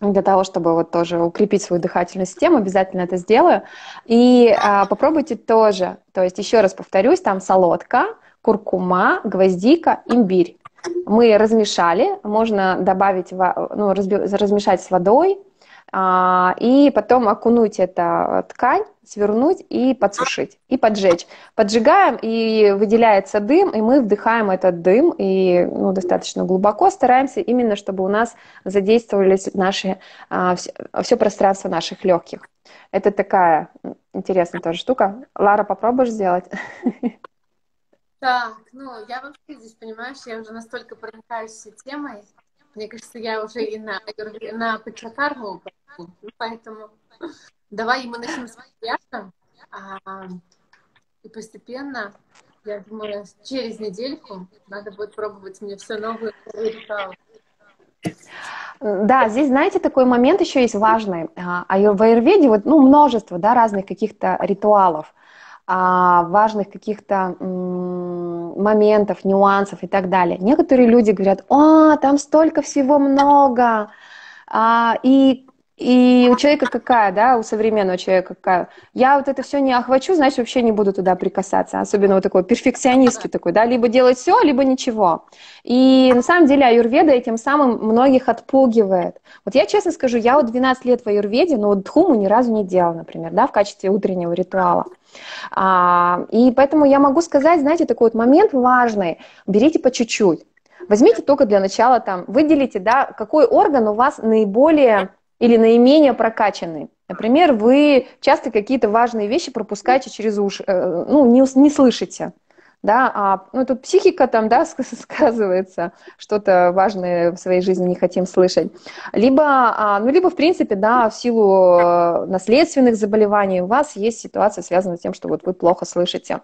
для того, чтобы вот тоже укрепить свою дыхательную систему, обязательно это сделаю. И а, попробуйте тоже, то есть еще раз повторюсь, там солодка, куркума, гвоздика, имбирь. Мы размешали, можно добавить, ну, размешать с водой, а, и потом окунуть эту ткань, свернуть и подсушить, и поджечь. Поджигаем, и выделяется дым, и мы вдыхаем этот дым, и ну, достаточно глубоко стараемся именно, чтобы у нас задействовались наши, а, все пространство наших легких. Это такая интересная тоже штука. Лара, попробуешь сделать? <laughs> Так, ну, я вообще здесь, понимаешь, я уже настолько проникаюсь темой, мне кажется, я уже и на, на пачакарму, поэтому <laughs> давай мы начнем с макияжа, а, и постепенно, я думаю, через недельку надо будет пробовать мне все новые ритуалы. Да, здесь, знаете, такой момент еще есть важный. А, а в аюрведе вот, ну, множество да, разных каких-то ритуалов а, важных каких-то моментов, нюансов и так далее. Некоторые люди говорят, о, там столько всего много, а, и и у человека какая, да, у современного человека какая? Я вот это все не охвачу, значит, вообще не буду туда прикасаться. Особенно вот такой перфекционистский такой, да, либо делать все, либо ничего. И на самом деле аюрведа этим самым многих отпугивает. Вот я честно скажу, я вот 12 лет в аюрведе, но вот дхуму ни разу не делала, например, да, в качестве утреннего ритуала. А, и поэтому я могу сказать, знаете, такой вот момент важный, берите по чуть-чуть. Возьмите только для начала там, выделите, да, какой орган у вас наиболее или наименее прокачанный. Например, вы часто какие-то важные вещи пропускаете через уши, э, ну, не, не слышите. Да, а, ну, тут психика там, да, <laughs> сказывается, что-то важное в своей жизни не хотим слышать. Либо, а, ну, либо, в принципе, да, в силу э, наследственных заболеваний у вас есть ситуация, связанная с тем, что вот вы плохо слышите.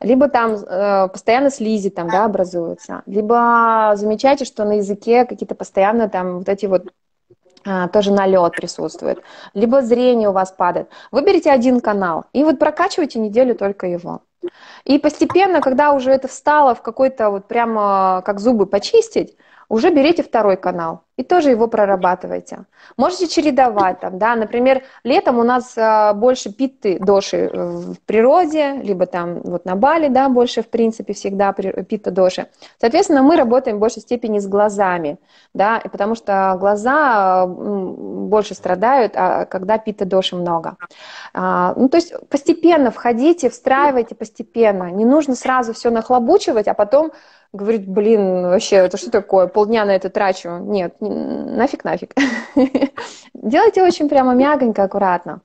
Либо там э, постоянно слизи там, да, образуются. Либо замечаете, что на языке какие-то постоянно там вот эти вот а, тоже налет присутствует, либо зрение у вас падает. Выберите один канал и вот прокачивайте неделю только его. И постепенно, когда уже это встало в какой-то вот прямо как зубы почистить, уже берите второй канал и тоже его прорабатывайте. Можете чередовать там, да, например, летом у нас а, больше питты доши в природе, либо там вот на Бали, да, больше в принципе всегда питта доши. Соответственно, мы работаем в большей степени с глазами, да, потому что глаза больше страдают, а когда питта доши много. А, ну, то есть постепенно входите, встраивайте постепенно. Не нужно сразу все нахлобучивать, а потом говорить, блин, вообще, это что такое, полдня на это трачу. Нет, нафиг, нафиг. <laughs> Делайте очень прямо мягонько, аккуратно.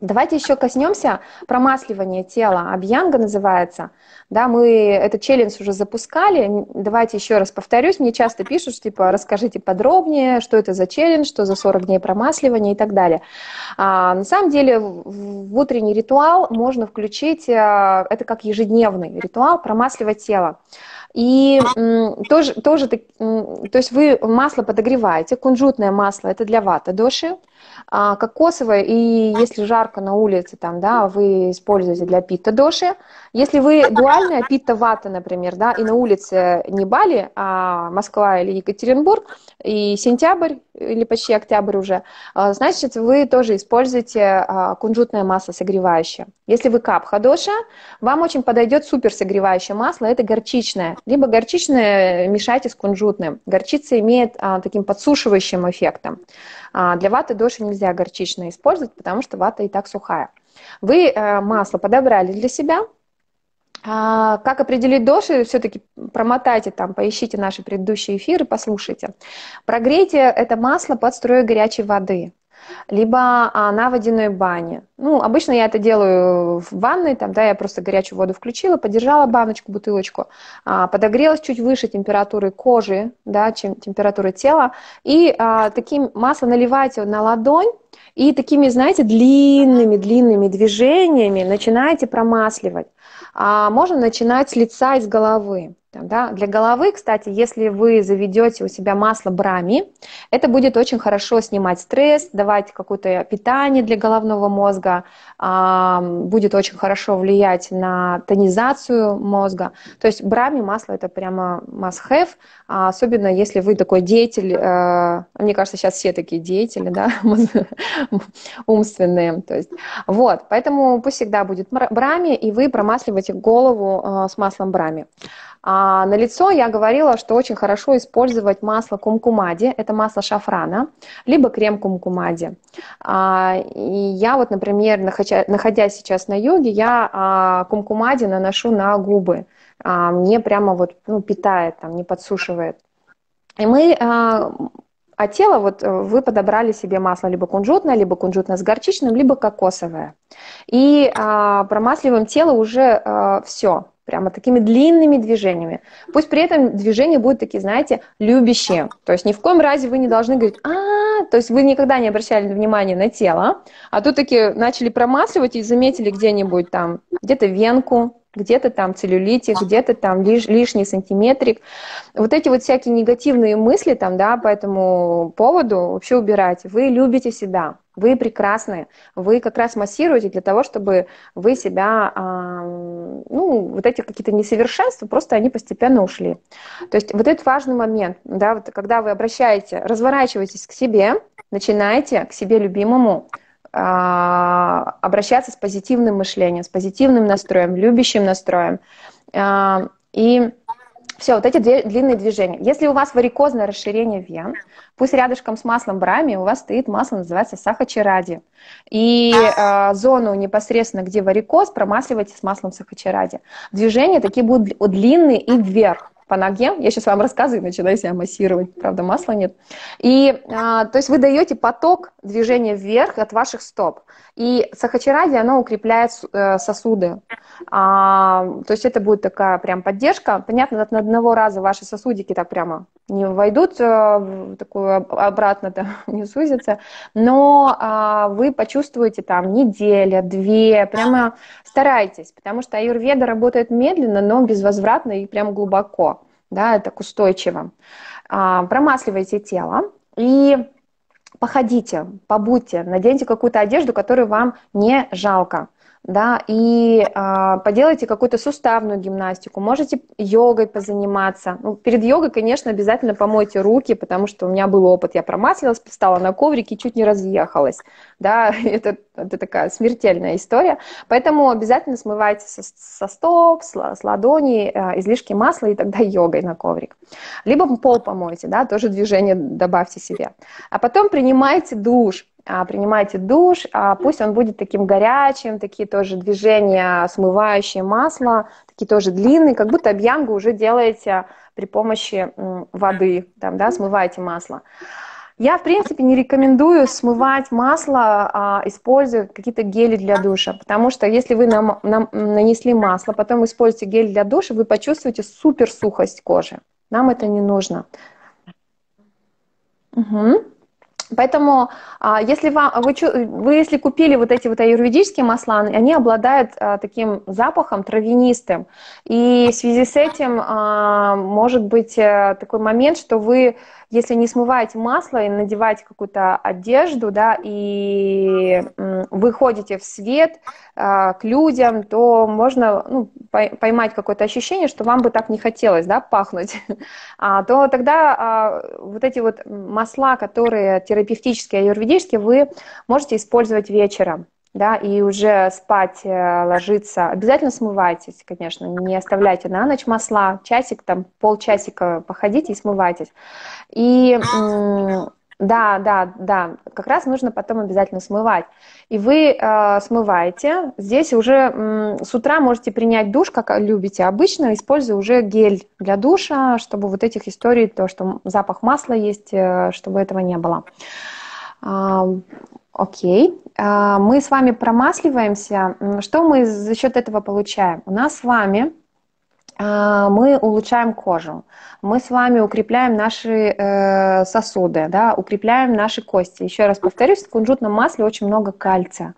Давайте еще коснемся промасливания тела. Абьянга называется. Да, мы этот челлендж уже запускали. Давайте еще раз повторюсь. Мне часто пишут, что, типа, расскажите подробнее, что это за челлендж, что за 40 дней промасливания и так далее. А, на самом деле в утренний ритуал можно включить, а, это как ежедневный ритуал, промасливать тело. И тоже, тоже, то есть вы масло подогреваете, кунжутное масло это для вата доши, а кокосовое, и если жарко на улице, там, да, вы используете для пита доши. Если вы дуальная пита вата, например, да, и на улице не Бали, а Москва или Екатеринбург, и сентябрь, или почти октябрь уже, а, значит, вы тоже используете а, кунжутное масло согревающее. Если вы капха доша, вам очень подойдет супер согревающее масло, это горчичное. Либо горчичное мешайте с кунжутным. Горчица имеет а, таким подсушивающим эффектом. Для ваты доши нельзя горчичное использовать, потому что вата и так сухая. Вы э, масло подобрали для себя, а, как определить доши, все-таки промотайте там, поищите наши предыдущие эфиры, послушайте. Прогрейте это масло под струей горячей воды либо а, на водяной бане. Ну, обычно я это делаю в ванной, там, да, я просто горячую воду включила, подержала баночку, бутылочку, а, подогрелась чуть выше температуры кожи, да, чем температуры тела, и а, таким масло наливайте на ладонь, и такими, знаете, длинными-длинными движениями начинаете промасливать. А можно начинать с лица и с головы. Да? Для головы, кстати, если вы заведете у себя масло брами, это будет очень хорошо снимать стресс, давать какое-то питание для головного мозга, будет очень хорошо влиять на тонизацию мозга. То есть брами масло это прямо must-have, а особенно если вы такой деятель, э, мне кажется, сейчас все такие деятели, да, <laughs> умственные. То есть, вот, поэтому пусть всегда будет брами, и вы промасливаете голову э, с маслом брами. А на лицо я говорила, что очень хорошо использовать масло кумкумади, это масло шафрана, либо крем кумкумади. А, и я вот, например, находясь сейчас на йоге, я а, кумкумади наношу на губы. А, мне прямо вот ну, питает, там, не подсушивает. И мы а тело, вот вы подобрали себе масло либо кунжутное, либо кунжутное с горчичным, либо кокосовое. И а, промасливаем тело уже а, все прямо такими длинными движениями. Пусть при этом движения будут такие, знаете, любящие. То есть ни в коем разе вы не должны говорить, а, то есть вы никогда не обращали внимания на тело, а тут таки начали промасливать и заметили где-нибудь там, где-то венку, где-то там целлюлитик, где-то там лиш, лишний сантиметрик. Вот эти вот всякие негативные мысли там, да, по этому поводу вообще убирайте. Вы любите себя, вы прекрасны, вы как раз массируете для того, чтобы вы себя, ну, вот эти какие-то несовершенства, просто они постепенно ушли. То есть вот этот важный момент, да, вот когда вы обращаете, разворачиваетесь к себе, начинаете к себе любимому, а, обращаться с позитивным мышлением, с позитивным настроем, любящим настроем. А, и все, вот эти две, длинные движения. Если у вас варикозное расширение вен, пусть рядышком с маслом брами у вас стоит масло, называется сахачеради. И э, зону непосредственно, где варикоз, промасливайте с маслом сахачеради. Движения такие будут длинные и вверх. По ноге. Я сейчас вам рассказываю, начинаю себя массировать. Правда, масла нет. И, а, то есть вы даете поток движения вверх от ваших стоп. И сахачаради, оно укрепляет э, сосуды. А, то есть это будет такая прям поддержка. Понятно, на одного раза ваши сосудики так прямо не войдут э, такую обратно, там, <laughs> не сузятся, но а, вы почувствуете там неделя, две, прямо старайтесь, потому что аюрведа работает медленно, но безвозвратно и прям глубоко, да, так устойчиво. А, промасливайте тело и походите, побудьте, наденьте какую-то одежду, которую вам не жалко да, и э, поделайте какую-то суставную гимнастику, можете йогой позаниматься. Ну, перед йогой, конечно, обязательно помойте руки, потому что у меня был опыт, я промаслилась, встала на коврике и чуть не разъехалась, да, <laughs> это, это такая смертельная история, поэтому обязательно смывайте со, со стоп, с, с ладони э, излишки масла и тогда йогой на коврик. Либо пол помойте, да, тоже движение добавьте себе. А потом принимайте душ, принимайте душ, а пусть он будет таким горячим, такие тоже движения, смывающие масло, такие тоже длинные, как будто объянгу уже делаете при помощи воды, там, да, смываете масло. Я, в принципе, не рекомендую смывать масло, а, используя какие-то гели для душа, потому что если вы нам, нам нанесли масло, потом используете гель для душа, вы почувствуете супер сухость кожи. Нам это не нужно. Угу. Поэтому, а, если вам, вы, вы если купили вот эти вот аюрведические масла, они обладают а, таким запахом травянистым. И в связи с этим а, может быть э, такой момент, что вы если не смываете масло и надеваете какую-то одежду, да, и выходите в свет э, к людям, то можно ну, поймать какое-то ощущение, что вам бы так не хотелось, да, пахнуть, <laughs> а, то тогда а, вот эти вот масла, которые терапевтические, аюрведические, вы можете использовать вечером да, и уже спать э, ложиться, обязательно смывайтесь, конечно, не оставляйте на ночь масла, часик, там, полчасика походите и смывайтесь. И да, да, да, как раз нужно потом обязательно смывать. И вы э, смываете. Здесь уже э, с утра можете принять душ, как любите обычно, используя уже гель для душа, чтобы вот этих историй, то, что запах масла есть, э, чтобы этого не было. Окей. А, мы с вами промасливаемся. Что мы за счет этого получаем? У нас с вами мы улучшаем кожу, мы с вами укрепляем наши э, сосуды, да, укрепляем наши кости. Еще раз повторюсь, в кунжутном масле очень много кальция.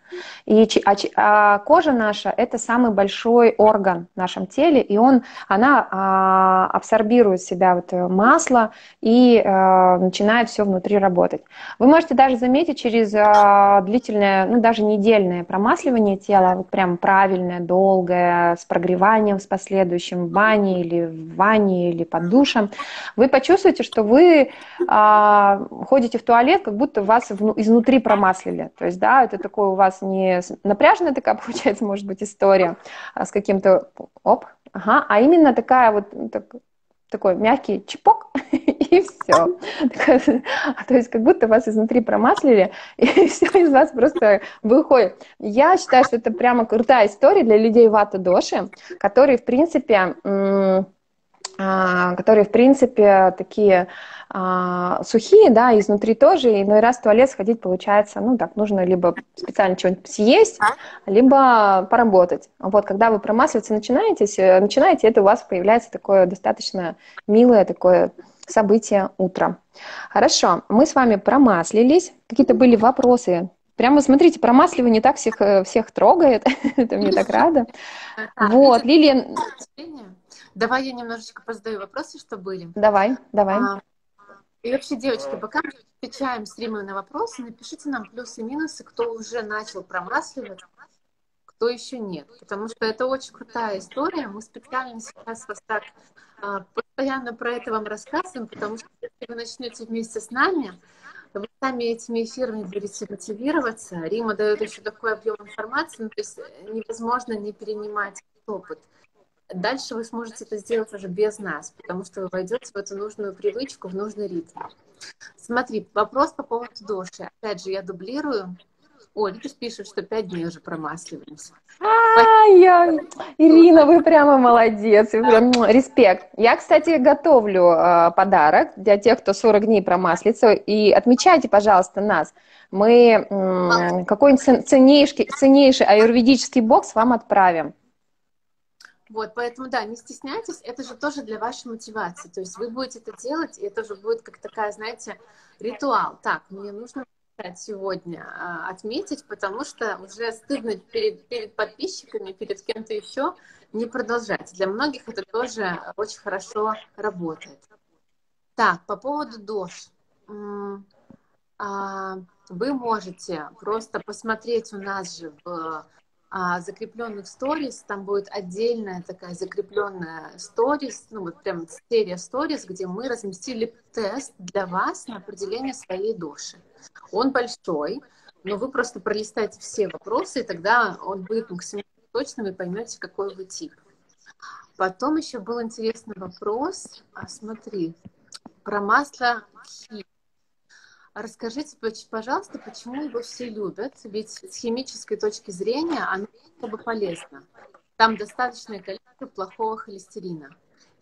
И а, а кожа наша – это самый большой орган в нашем теле, и он, она а, абсорбирует в себя вот масло и а, начинает все внутри работать. Вы можете даже заметить через а, длительное, ну даже недельное промасливание тела, вот прям правильное, долгое, с прогреванием, с последующим бане или в ванне или под душем, вы почувствуете, что вы а, ходите в туалет, как будто вас изнутри промаслили. То есть, да, это такое у вас не напряженная такая <laughs> получается, может быть, история а с каким-то оп, ага, а именно такая вот так, такой мягкий чипок, <laughs> и все. То есть как будто вас изнутри промаслили, <laughs> и все из вас просто выходит. Я считаю, что это прямо крутая история для людей вата доши, которые, в принципе, а, которые, в принципе, такие а, сухие, да, изнутри тоже, и иной раз в туалет сходить получается, ну, так, нужно либо специально что-нибудь съесть, либо поработать. Вот, когда вы промасливаться начинаете, начинаете, это у вас появляется такое достаточно милое такое событие утра. Хорошо, мы с вами промаслились, какие-то были вопросы Прямо, смотрите, промасливание так всех, э, всех трогает. <laughs> Это мне так рада. Вот, Лилия... Давай я немножечко позадаю вопросы, что были. Давай, давай. А, и вообще, девочки, пока мы отвечаем с Римой на вопросы, напишите нам плюсы и минусы, кто уже начал промасливать, кто еще нет. Потому что это очень крутая история. Мы специально сейчас вас так а, постоянно про это вам рассказываем, потому что если вы начнете вместе с нами, вы сами этими эфирами будете мотивироваться. Рима дает еще такой объем информации, ну, то есть невозможно не перенимать опыт дальше вы сможете это сделать уже без нас, потому что вы войдете в эту нужную привычку, в нужный ритм. Смотри, вопрос по поводу доши. Опять же, я дублирую. Ой, видишь, пишут, что пять дней уже промасливаемся. Ай-яй, Ирина, вы прямо молодец, прям респект. Я, кстати, готовлю э, подарок для тех, кто 40 дней промаслится, и отмечайте, пожалуйста, нас. Мы э, какой-нибудь ценнейший, ценнейший аюрведический бокс вам отправим. Вот, поэтому, да, не стесняйтесь, это же тоже для вашей мотивации. То есть вы будете это делать, и это же будет как такая, знаете, ритуал. Так, мне нужно сегодня а, отметить, потому что уже стыдно перед, перед подписчиками, перед кем-то еще не продолжать. Для многих это тоже очень хорошо работает. Так, по поводу ДОЖ. А, вы можете просто посмотреть у нас же в а, закрепленных сторис, там будет отдельная такая закрепленная сторис, ну вот прям серия сторис, где мы разместили тест для вас на определение своей души. Он большой, но вы просто пролистайте все вопросы, и тогда он будет максимально точным, и поймете, какой вы тип. Потом еще был интересный вопрос, а, смотри, про масло хи. Расскажите, пожалуйста, почему его все любят? Ведь с химической точки зрения оно бы полезно. Там достаточное количество плохого холестерина.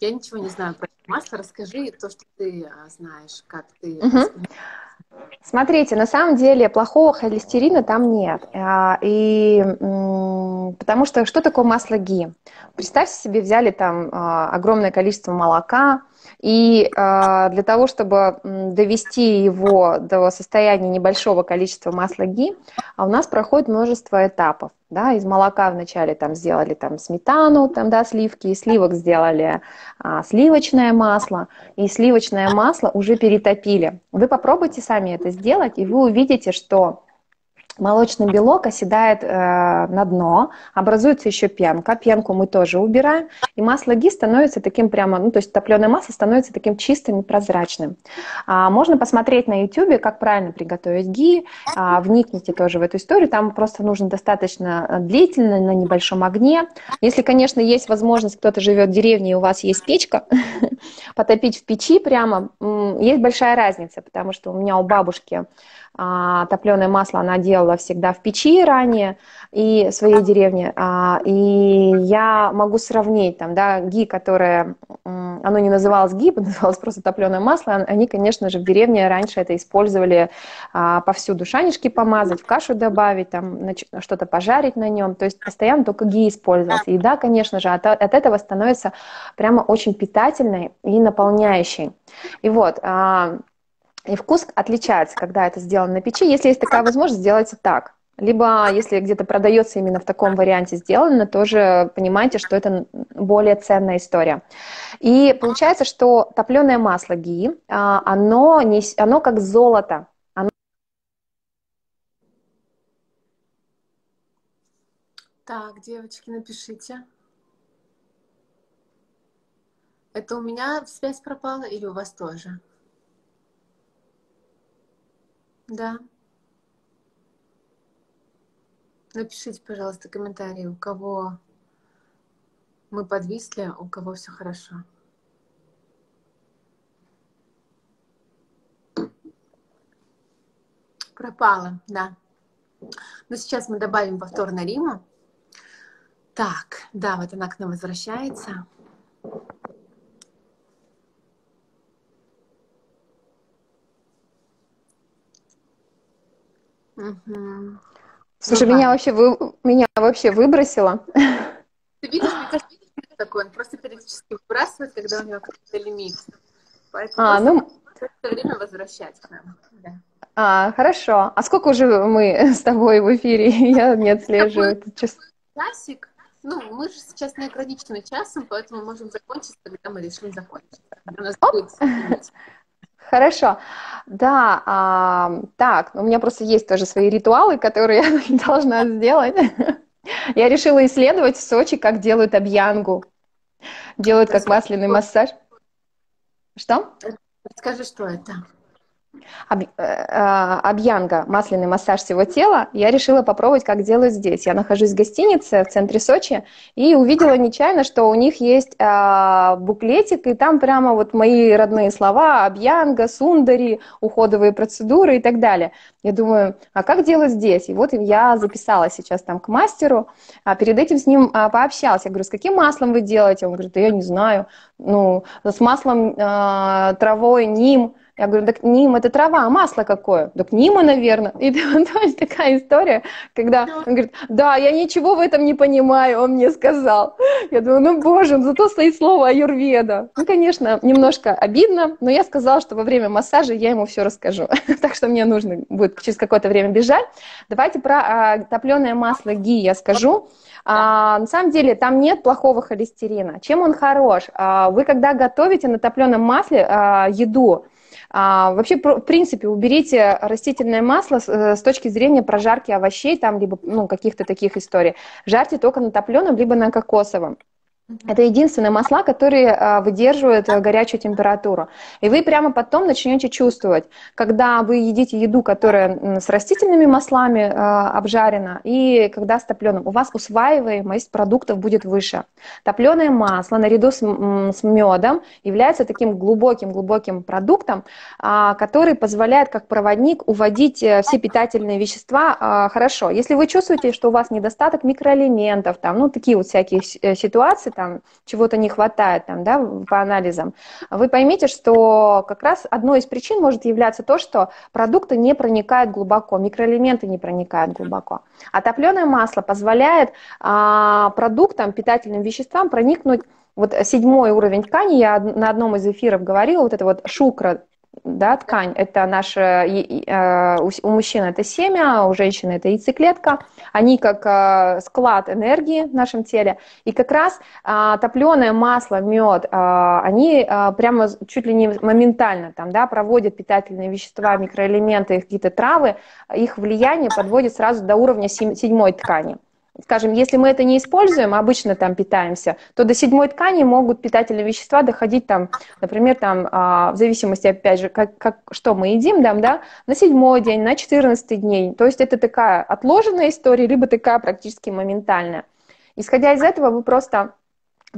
Я ничего не знаю про масло. Расскажи то, что ты а, знаешь, как ты. Угу. Смотрите, на самом деле плохого холестерина там нет. А, и потому что что такое масло ги? Представьте себе, взяли там а, огромное количество молока, и э, для того, чтобы довести его до состояния небольшого количества масла ги, а у нас проходит множество этапов. Да, из молока вначале там сделали там сметану, там, да, сливки, из сливок сделали а, сливочное масло, и сливочное масло уже перетопили. Вы попробуйте сами это сделать, и вы увидите, что молочный белок оседает э, на дно, образуется еще пенка, пенку мы тоже убираем, и масло ги становится таким прямо, ну то есть топленое масло становится таким чистым и прозрачным. А, можно посмотреть на YouTube, как правильно приготовить ги, а, вникните тоже в эту историю, там просто нужно достаточно длительно, на небольшом огне. Если, конечно, есть возможность, кто-то живет в деревне и у вас есть печка, <laughs> потопить в печи прямо, есть большая разница, потому что у меня у бабушки а, топленое масло она делала всегда в печи ранее и в своей деревне. А, и я могу сравнить, там, да, ги, которое, оно не называлось ги, <laughs> называлось просто топленое масло, они, конечно же, в деревне раньше это использовали а, повсюду. Шанишки помазать, в кашу добавить, там, что-то пожарить на нем. То есть постоянно только ги использовался. И да, конечно же, от, от этого становится прямо очень питательной и наполняющей. И вот, и вкус отличается, когда это сделано на печи. Если есть такая возможность, сделайте так. Либо, если где-то продается именно в таком варианте сделано, тоже понимайте, что это более ценная история. И получается, что топленое масло ги, а, оно, не, оно как золото. Оно... Так, девочки, напишите. Это у меня связь пропала или у вас тоже? Да. Напишите, пожалуйста, комментарии, у кого мы подвисли, у кого все хорошо. Пропала, да. Но сейчас мы добавим повторно Риму. Так, да, вот она к нам возвращается. Угу. Слушай, ну, меня, вообще вы, меня вообще выбросило. Ты видишь, мне кажется, такой, он просто периодически выбрасывает, когда у него какой-то лимит. Поэтому а, ну... все время возвращать к нам. Да. А, хорошо. А сколько уже мы <laughs> с тобой в эфире? <laughs> Я не отслеживаю этот час. Часик. Ну, мы же сейчас не ограничены часом, поэтому можем закончить, когда мы решим закончить. У нас будет Хорошо. Да, а, так, у меня просто есть тоже свои ритуалы, которые <laughs> я должна сделать. Я решила исследовать в Сочи, как делают объянгу. Делают как масляный массаж. Что? Скажи, что это? Об, э, обьянга, масляный массаж всего тела, я решила попробовать, как делают здесь. Я нахожусь в гостинице в центре Сочи и увидела нечаянно, что у них есть э, буклетик, и там прямо вот мои родные слова, обьянга, сундари, уходовые процедуры и так далее. Я думаю, а как делать здесь? И вот я записалась сейчас там к мастеру, а перед этим с ним а, пообщалась. Я говорю, с каким маслом вы делаете? Он говорит, да я не знаю. Ну, с маслом э, травой, ним. Я говорю, так ним это трава, а масло какое? Так нима, наверное. И <laughs> то есть такая история, когда он говорит, да, я ничего в этом не понимаю, он мне сказал. Я думаю, ну боже, зато стоит слово аюрведа. Ну, конечно, немножко обидно, но я сказала, что во время массажа я ему все расскажу. <laughs> так что мне нужно будет через какое-то время бежать. Давайте про а, топленое масло ги я скажу. А, на самом деле там нет плохого холестерина. Чем он хорош? А, вы когда готовите на топленом масле а, еду, а, вообще, в принципе, уберите растительное масло с, э, с точки зрения прожарки овощей, там, либо ну, каких-то таких историй. Жарьте только на топленом, либо на кокосовом. Это единственные масла, которые а, выдерживают а, горячую температуру. И вы прямо потом начнете чувствовать, когда вы едите еду, которая с растительными маслами а, обжарена, и когда с топленым, у вас усваиваемость продуктов будет выше. Топленое масло наряду с, с медом является таким глубоким-глубоким продуктом, который позволяет как проводник уводить э, все питательные вещества хорошо. Если вы чувствуете, что у вас недостаток микроэлементов, там, ну, такие вот всякие э, ситуации, там чего-то не хватает там, да, по анализам, вы поймите, что как раз одной из причин может являться то, что продукты не проникают глубоко, микроэлементы не проникают глубоко. А топленое масло позволяет а, продуктам, питательным веществам проникнуть вот седьмой уровень ткани, я на одном из эфиров говорила, вот это вот шукра, да, ткань, это наша, э, у мужчин это семя, у женщины это яйцеклетка, они как э, склад энергии в нашем теле, и как раз а, топленое масло, мед, а, они а, прямо чуть ли не моментально там, да, проводят питательные вещества, микроэлементы, какие-то травы, их влияние подводит сразу до уровня седьмой ткани скажем, если мы это не используем, обычно там питаемся, то до седьмой ткани могут питательные вещества доходить там, например, там, а, в зависимости, опять же, как, как, что мы едим, там, да, на седьмой день, на четырнадцатый день. То есть это такая отложенная история, либо такая практически моментальная. Исходя из этого, вы просто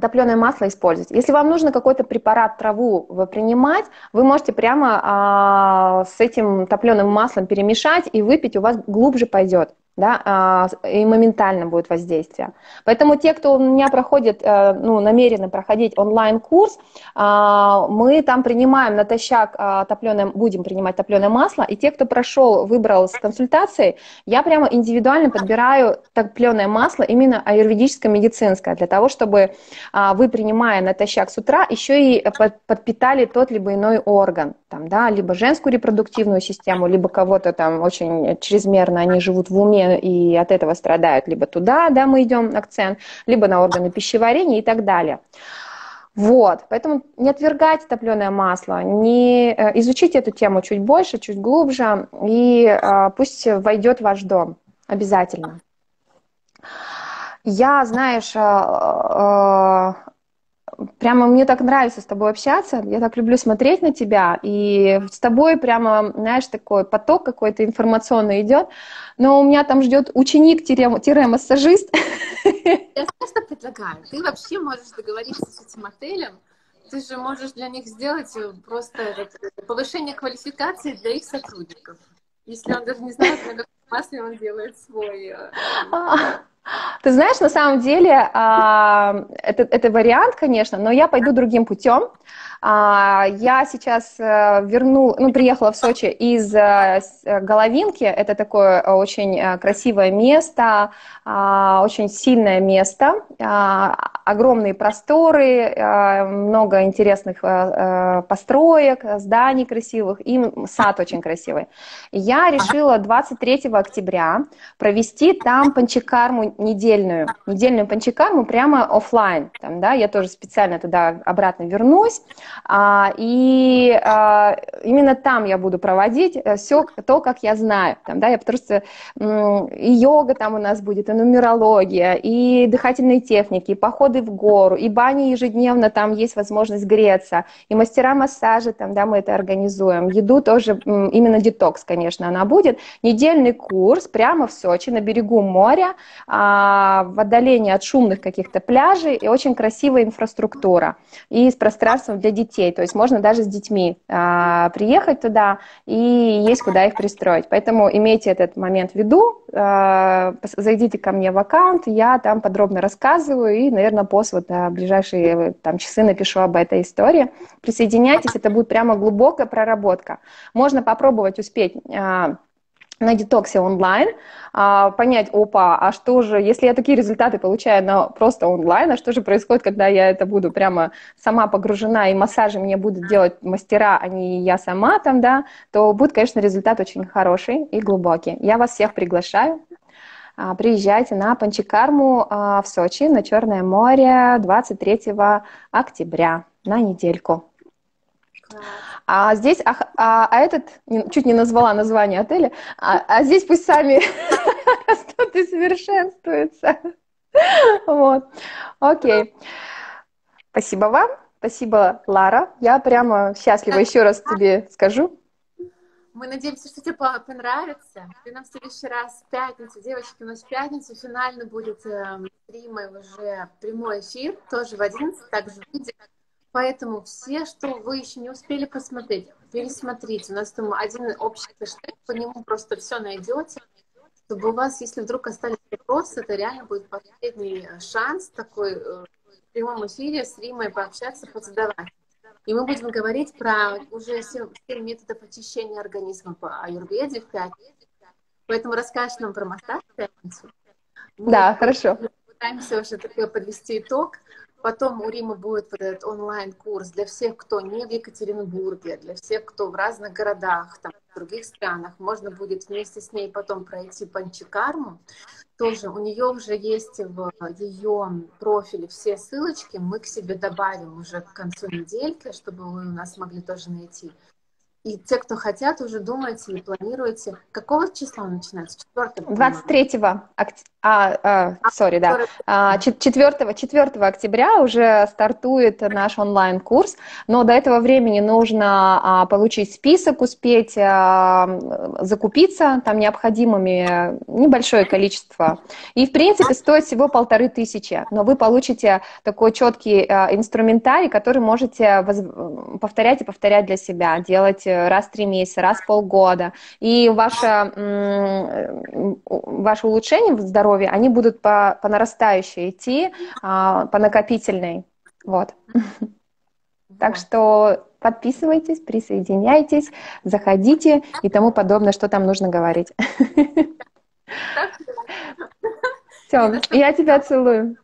топленое масло использовать. Если вам нужно какой-то препарат, траву вы принимать, вы можете прямо а, с этим топленым маслом перемешать и выпить, у вас глубже пойдет да, а, и моментально будет воздействие. Поэтому те, кто у меня проходит, э, ну, намерены проходить онлайн-курс, а, мы там принимаем натощак а, топленое, будем принимать топленое масло, и те, кто прошел, выбрал с консультацией, я прямо индивидуально подбираю топленое масло именно аюрведическое, медицинское, для того, чтобы вы, принимая натощак с утра, еще и подпитали тот либо иной орган, там, да, либо женскую репродуктивную систему, либо кого-то там очень чрезмерно они живут в уме, и от этого страдают. Либо туда, да, мы идем акцент, либо на органы пищеварения и так далее. Вот, поэтому не отвергайте топленое масло, не э, изучите эту тему чуть больше, чуть глубже, и э, пусть войдет в ваш дом обязательно. Я, знаешь, э, прямо мне так нравится с тобой общаться, я так люблю смотреть на тебя, и с тобой прямо, знаешь, такой поток какой-то информационный идет, но у меня там ждет ученик-массажист. Я просто предлагаю, ты вообще можешь договориться с этим отелем, ты же можешь для них сделать просто повышение квалификации для их сотрудников. Если он даже не знает, на каком масле он делает свой... Ты знаешь, на самом деле, а, это, это вариант, конечно, но я пойду другим путем. А, я сейчас э, верну, ну, приехала в Сочи из э, э, Головинки. Это такое очень красивое место, а, очень сильное место, огромные просторы, много интересных построек, зданий красивых и сад очень красивый. Я решила 23 октября провести там панчакарму недельную, недельную панчакарму прямо офлайн. Там, да, я тоже специально туда обратно вернусь. А, и а, именно там я буду проводить э, все то, как я знаю. Там, да, я просто и йога там у нас будет, и нумерология, и дыхательные техники, и походы в гору, и бани ежедневно, там есть возможность греться, и мастера массажа, там, да, мы это организуем. Еду тоже, именно детокс, конечно, она будет. Недельный курс прямо в Сочи, на берегу моря, а, в отдалении от шумных каких-то пляжей, и очень красивая инфраструктура, и с пространством для детей, то есть можно даже с детьми а, приехать туда, и есть куда их пристроить. Поэтому имейте этот момент в виду, а, зайдите ко мне в аккаунт, я там подробно рассказываю, и, наверное, пост вот на ближайшие там, часы напишу об этой истории. Присоединяйтесь, это будет прямо глубокая проработка. Можно попробовать успеть на детоксе онлайн, а, понять, опа, а что же, если я такие результаты получаю на просто онлайн, а что же происходит, когда я это буду прямо сама погружена, и массажи мне будут делать мастера, а не я сама там, да, то будет, конечно, результат очень хороший и глубокий. Я вас всех приглашаю. А, приезжайте на Панчикарму а, в Сочи, на Черное море 23 октября на недельку. А здесь, а, а, а этот, чуть не назвала название отеля, а, а здесь пусть сами <laughs> растут и совершенствуются. Вот, окей. Спасибо вам, спасибо, Лара. Я прямо счастлива еще раз тебе скажу. Мы надеемся, что тебе понравится. Ты нам в следующий раз в пятницу, девочки, у нас в пятницу финально будет э, стримы уже прямой эфир, тоже в 11, также в видео. Поэтому все, что вы еще не успели посмотреть, пересмотрите. У нас там один общий хэштег, по нему просто все найдете. Чтобы у вас, если вдруг остались вопросы, это реально будет последний шанс такой э, в прямом эфире с Римой пообщаться, позадавать. И мы будем говорить про уже 7, 7 методов очищения организма по аюрведе в пятницу. Поэтому расскажешь нам про массаж в пятницу. Да, мы хорошо. Пытаемся уже такой подвести итог. Потом у Римы будет вот этот онлайн-курс для всех, кто не в Екатеринбурге, для всех, кто в разных городах, там, в других странах. Можно будет вместе с ней потом пройти панчикарму. Тоже у нее уже есть в ее профиле все ссылочки. Мы к себе добавим уже к концу недельки, чтобы вы у нас могли тоже найти. И те, кто хотят, уже думайте и планируете. Какого числа он начинается? 4 23 октября. А, а, sorry, да. 4, 4 октября уже стартует наш онлайн-курс, но до этого времени нужно а, получить список, успеть а, закупиться там необходимыми небольшое количество. И, в принципе, стоит всего полторы тысячи, но вы получите такой четкий а, инструментарий, который можете воз... повторять и повторять для себя, делать раз в три месяца, раз в полгода. И ваше, ваше улучшение в здоровье, они будут по, по нарастающей идти, а, по накопительной. Вот. Так что подписывайтесь, присоединяйтесь, заходите и тому подобное, что там нужно говорить. Все, я тебя целую.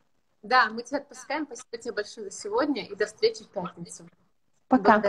Да, мы тебя отпускаем. Спасибо тебе большое за сегодня и до встречи в пятницу. Пока,